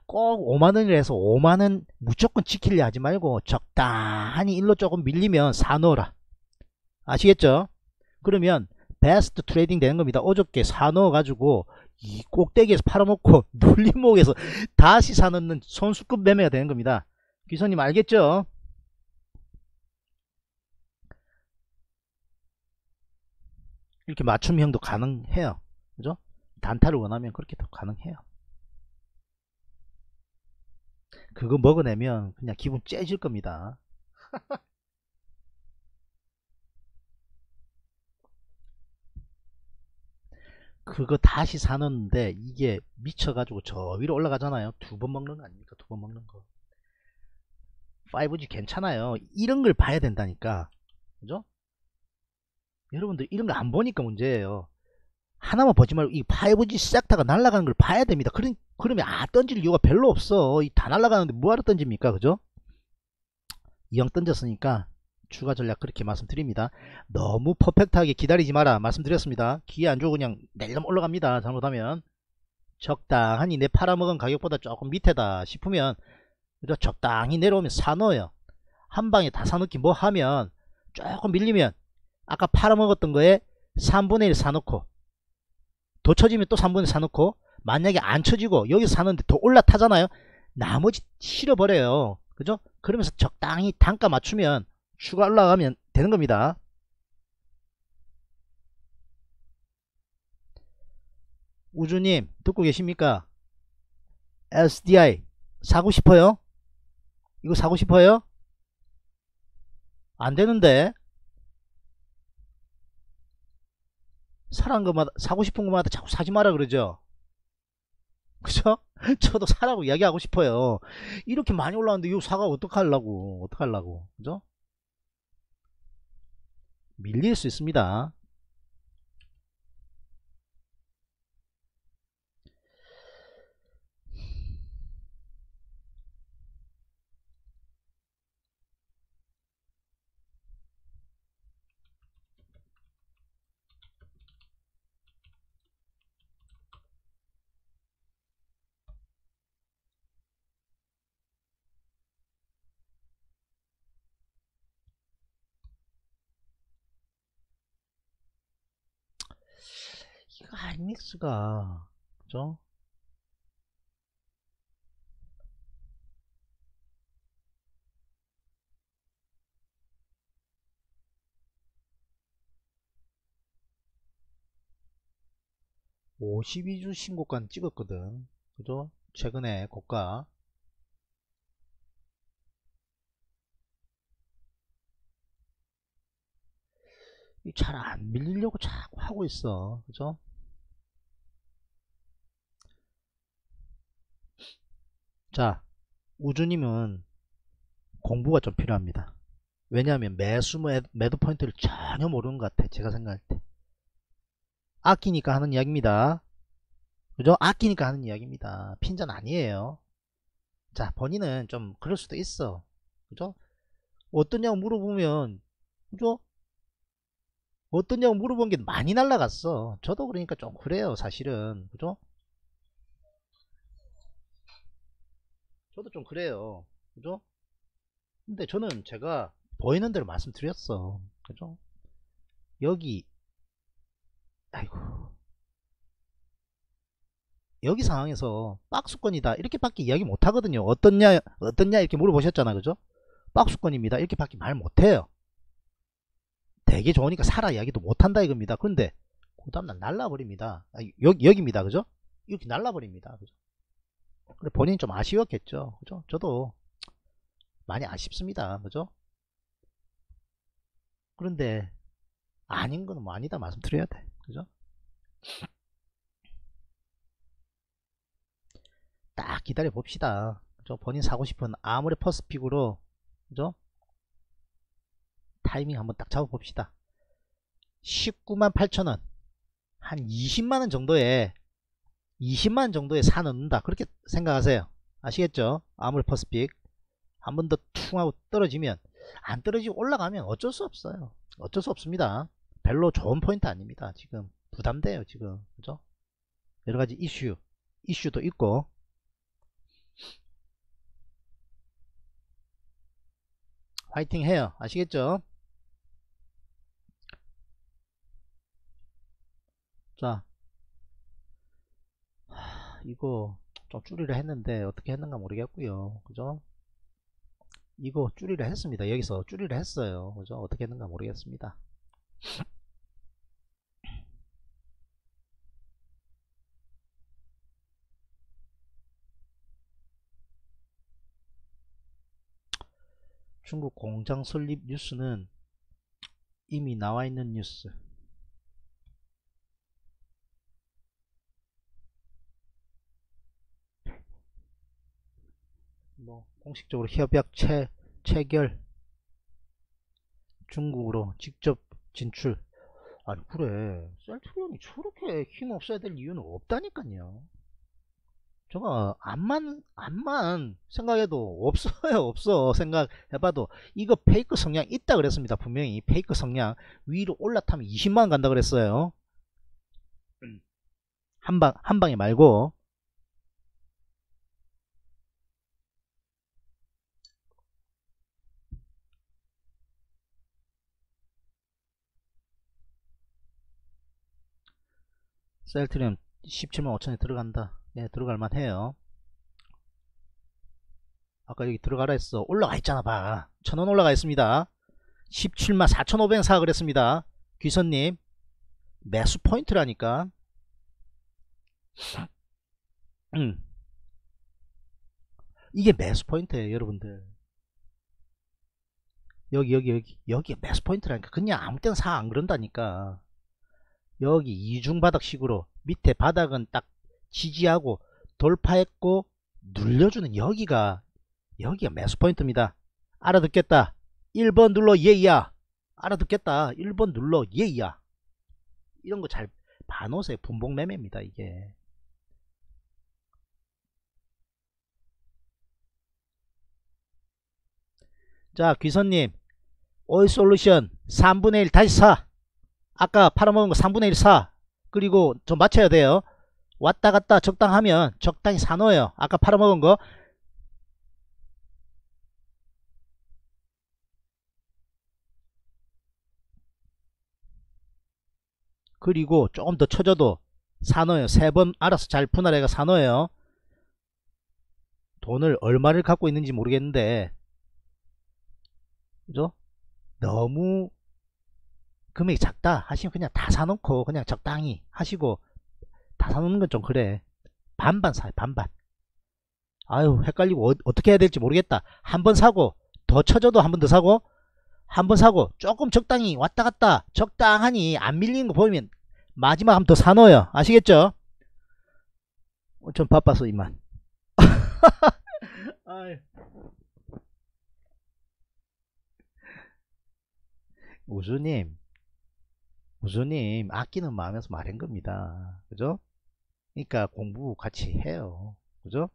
꼭 5만원이라 해서 5만원 무조건 지킬려 하지 말고 적당히 일로 조금 밀리면 사놓으라. 아시겠죠? 그러면 best trading 되는 겁니다. 어저께 사놓아 가지고 이 꼭대기에서 팔아먹고 눌림목에서 다시 사놓는 선수급 매매가 되는 겁니다. 귀선님 알겠죠? 이렇게 맞춤형도 가능해요. 그죠? 단타를 원하면 그렇게도 가능해요. 그거 먹어내면 그냥 기분 째질 겁니다. 그거 다시 사는데 이게 미쳐가지고 저 위로 올라가잖아요. 두 번 먹는 거 아닙니까? 두 번 먹는 거. 5G 괜찮아요. 이런 걸 봐야 된다니까. 그죠? 여러분들 이런 거 안 보니까 문제예요. 하나만 보지 말고 이 5G 섹터가 날아가는 걸 봐야 됩니다. 그러, 그러면 아 던질 이유가 별로 없어. 이다 날아가는데 뭐하러 던집니까? 그죠? 이형 던졌으니까 추가 전략 그렇게 말씀드립니다. 너무 퍼펙트하게 기다리지 마라 말씀드렸습니다. 기회 안 주고 그냥 내일럼 올라갑니다. 잘못하면 적당히 내 팔아먹은 가격보다 조금 밑에다 싶으면? 적당히 내려오면 사놓아요. 한 방에 다 사놓기 뭐 하면 조금 밀리면 아까 팔아먹었던 거에 3분의 1 사놓고 더 쳐지면 또 3분의 1 사놓고 만약에 안 쳐지고 여기서 사는데 더 올라타잖아요. 나머지 실어버려요. 그죠? 그러면서 적당히 단가 맞추면 추가 올라가면 되는 겁니다. 우주님 듣고 계십니까? SDI 사고 싶어요? 이거 사고 싶어요? 안 되는데 사란 것마다 사고 싶은 것마다 자꾸 사지 마라 그러죠 그죠? 저도 사라고 이야기하고 싶어요 이렇게 많이 올라왔는데 이거 사가 어떡하려고 어떡하려고 그죠? 밀릴 수 있습니다 이거 하이닉스가 그죠? (52주) 신고가 찍었거든. 그죠? 최근에 고가. 잘 안 밀리려고 자꾸 하고 있어. 그죠 자 우주님은 공부가 좀 필요합니다. 왜냐하면 매수 매도 포인트를 전혀 모르는 것 같아 제가 생각할 때. 아끼니까 하는 이야기입니다. 그죠? 아끼니까 하는 이야기입니다. 핀잔 아니에요. 자 본인은 좀 그럴 수도 있어. 그죠? 어떠냐고 물어보면 그죠? 어떠냐고 물어본 게 많이 날라갔어. 저도 그러니까 좀 그래요 사실은. 그죠 저도 좀 그래요. 그죠? 근데 저는 제가 보이는 대로 말씀드렸어. 그죠? 여기 아이고. 여기 상황에서 박스권이다 이렇게밖에 이야기 못 하거든요. 어떻냐 어떻냐 이렇게 물어보셨잖아. 그죠? 박스권입니다. 이렇게밖에 말 못해요. 되게 좋으니까 사라 이야기도 못한다 이겁니다. 그런데 그 다음날 날라버립니다. 아, 여기, 여기입니다. 그죠? 이렇게 날라버립니다. 그죠 근데 본인이 좀 아쉬웠겠죠. 그죠? 저도 많이 아쉽습니다. 그죠? 그런데 아닌 거는 뭐 아니다 말씀드려야 돼. 그죠? 딱 기다려 봅시다. 그죠? 본인 사고 싶은 아모레퍼시픽으로 그죠? 타이밍 한번 딱 잡아 봅시다. 19만 8천원. 한 20만원 정도에 20만 정도에 사 넣는다. 그렇게 생각하세요. 아시겠죠? 아모레퍼시픽. 한 번 더 퉁 하고 떨어지면 안 떨어지고 올라가면 어쩔 수 없어요. 어쩔 수 없습니다. 별로 좋은 포인트 아닙니다. 지금 부담돼요 지금. 그죠? 여러가지 이슈 이슈도 있고. 화이팅 해요. 아시겠죠? 자 이거 좀 줄이려 했는데 어떻게 했는가 모르겠고요. 그죠? 이거 줄이려 했습니다. 여기서 줄이려 했어요. 그죠? 어떻게 했는가 모르겠습니다. 중국 공장 설립 뉴스는 이미 나와 있는 뉴스 뭐 공식적으로 협약 체, 체결 중국으로 직접 진출. 아니 그래. 셀트리온이 저렇게 힘 없어야 될 이유는 없다니까요. 저거 암만 암만 생각해도 없어요 없어. 생각해봐도. 이거 페이크 성향 있다 그랬습니다 분명히. 페이크 성향 위로 올라타면 20만원 간다 그랬어요. 한방 한방에 말고 셀트리움 17만 5천에 들어간다. 예 들어갈만 해요. 아까 여기 들어가라 했어. 올라가 있잖아 봐. 천원 올라가 있습니다. 17만 4,500원 사 그랬습니다. 귀선님 매수 포인트라니까. 음. 이게 매수 포인트예요 여러분들. 여기 여기 여기 여기 매수 포인트라니까. 그냥 아무 때나 사 안 그런다니까 여기 이중바닥식으로 밑에 바닥은 딱 지지하고 돌파했고 눌려주는 여기가 여기가 매수 포인트입니다. 알아듣겠다. 1번 눌러 예야. 알아듣겠다. 1번 눌러 예야. 이런 거잘 봐놓으세요 분봉 매매입니다 이게. 자 귀선님. 오일솔루션 3분의 1 다시 사 아까 팔아먹은 거 3분의 1 사. 그리고 좀 맞춰야 돼요. 왔다 갔다 적당하면 적당히 사놓아요. 아까 팔아먹은 거. 그리고 조금 더 쳐져도 사놓아요. 세 번 알아서 잘 분할해가 사놓아요. 돈을 얼마를 갖고 있는지 모르겠는데. 그죠? 너무 금액이 작다 하시면 그냥 다 사놓고 그냥 적당히 하시고 다 사놓는 건 좀 그래. 반반 사요 반반. 아유 헷갈리고 어, 떻게 해야 될지 모르겠다. 한 번 사고 더 쳐져도 한 번 더 사고 한 번 사고 조금 적당히 왔다 갔다 적당하니 안 밀리는 거 보이면 마지막 한 번 더 사놓아요. 아시겠죠? 어, 좀 바빠서 이만. 아유. 우주님, 우주님, 아끼는 마음에서 말한 겁니다. 그죠? 그러니까 공부 같이 해요. 그죠?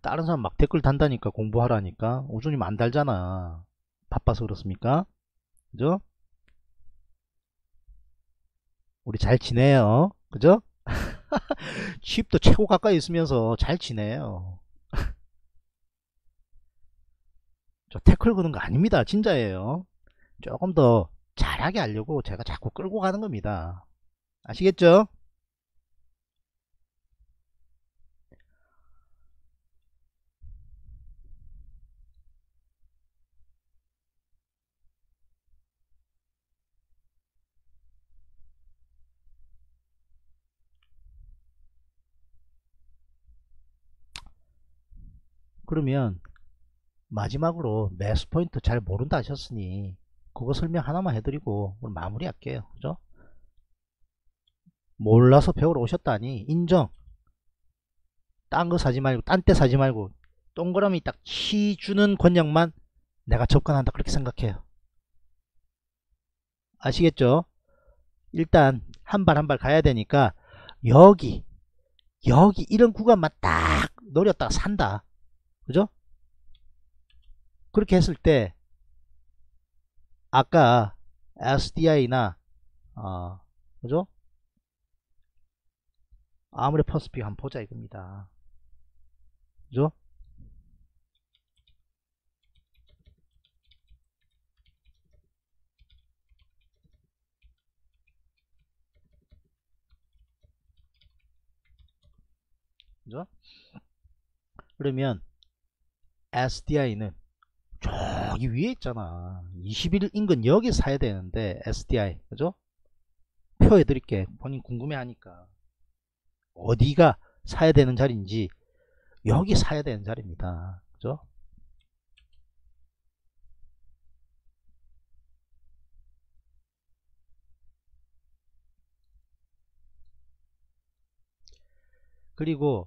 다른 사람 막 댓글 단다니까 공부하라니까 우주님 안 달잖아 바빠서 그렇습니까 그죠 우리 잘 지내요 그죠 집도 최고 가까이 있으면서 잘 지내요. 저 태클 거는 거 아닙니다. 진짜예요. 조금 더 잘하게 하려고 제가 자꾸 끌고 가는 겁니다. 아시겠죠? 그러면 마지막으로 매수 포인트 잘 모른다 하셨으니 그거 설명 하나만 해드리고 오늘 마무리 할게요. 그죠? 몰라서 배우러 오셨다니 인정. 딴 거 사지 말고 딴 때 사지 말고 동그라미 딱 키 주는 권역만 내가 접근한다 그렇게 생각해요. 아시겠죠? 일단 한 발 한 발 가야 되니까 여기 여기 이런 구간만 딱 노렸다가 산다. 그죠? 그렇게 했을 때 아까 SDI나 어, 그죠? 아무리 퍼스픽 한번 보자 이겁니다. 그죠? 그죠? 그러면 SDI는 저기 위에 있잖아. 21 인근 여기 사야 되는데 SDI 그죠? 표해 드릴게. 본인 궁금해 하니까. 어디가 사야 되는 자리인지 여기 사야 되는 자리입니다. 그죠? 그리고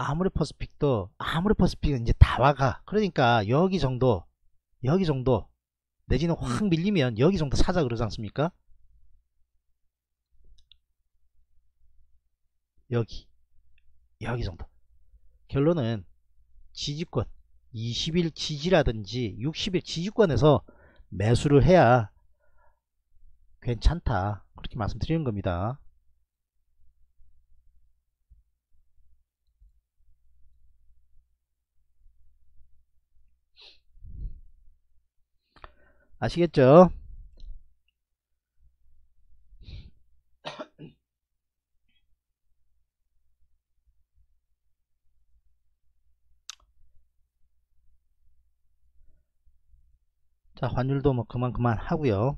아무리 퍼스픽도 아무리 퍼스픽은 이제 다 와가. 그러니까 여기 정도 여기 정도 내지는 확 밀리면 여기 정도 사자 그러지 않습니까? 여기 여기 정도. 결론은 지지권 20일 지지라든지 60일 지지권에서 매수를 해야 괜찮다. 그렇게 말씀드리는 겁니다 아시겠죠? 자, 환율도 뭐 그만 그만 하고요.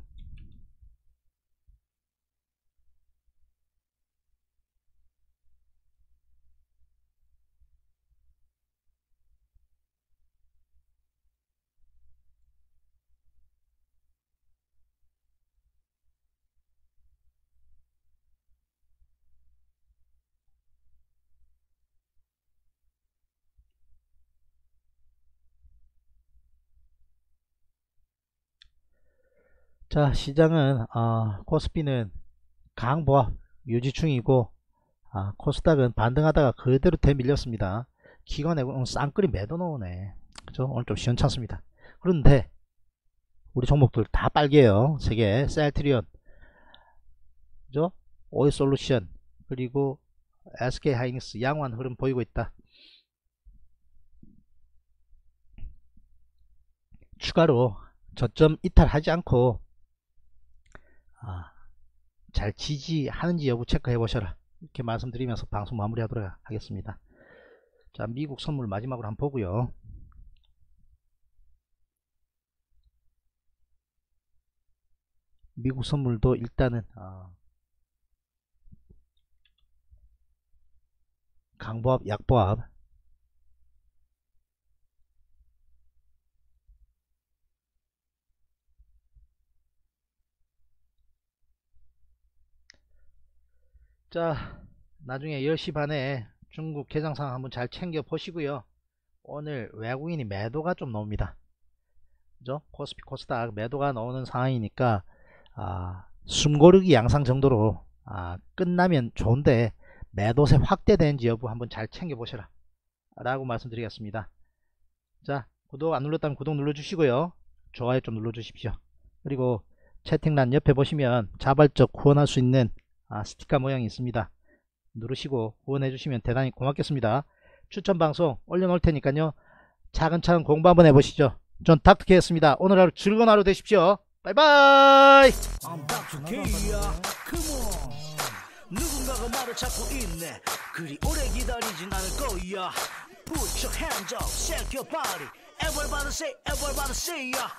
자, 시장은 어, 코스피는 강보합 유지 중이고 아, 코스닥은 반등하다가 그대로 되밀렸습니다. 기관에 오늘 쌍끌이 매도 넣으네. 그죠? 오늘 좀 시원찮습니다. 그런데 우리 종목들 다 빨개요. 세계 셀트리온, 그죠? 오이솔루션 그리고 SK 하이닉스 양호한 흐름 보이고 있다. 추가로 저점 이탈하지 않고 아, 잘 지지하는지 여부 체크해 보셔라. 이렇게 말씀드리면서 방송 마무리하도록 하겠습니다. 자 미국 선물 마지막으로 한번 보고요. 미국 선물도 일단은 아, 강보합 약보합 자 나중에 10시 반에 중국 개장 상황 한번 잘 챙겨 보시고요. 오늘 외국인이 매도가 좀 나옵니다. 그죠? 코스피 코스닥 매도가 나오는 상황이니까 아, 숨고르기 양상 정도로 아, 끝나면 좋은데 매도세 확대되는지 여부 한번 잘 챙겨 보셔라 라고 말씀드리겠습니다. 자 구독 안 눌렀다면 구독 눌러 주시고요. 좋아요 좀 눌러 주십시오. 그리고 채팅란 옆에 보시면 자발적 후원할 수 있는 아, 스티커 모양이 있습니다. 누르시고 후원해 주시면 대단히 고맙겠습니다. 추천 방송 올려놓을 테니까요. 차근차근 공부 한번 해보시죠. 전 닥터케였습니다. 오늘 하루 즐거운 하루 되십시오. 바이바이! 누군가가 말을 찾고 있네 그리 오래 기다리진 않을 거야 Put your hands up, shake your body Everybody say, everybody say ya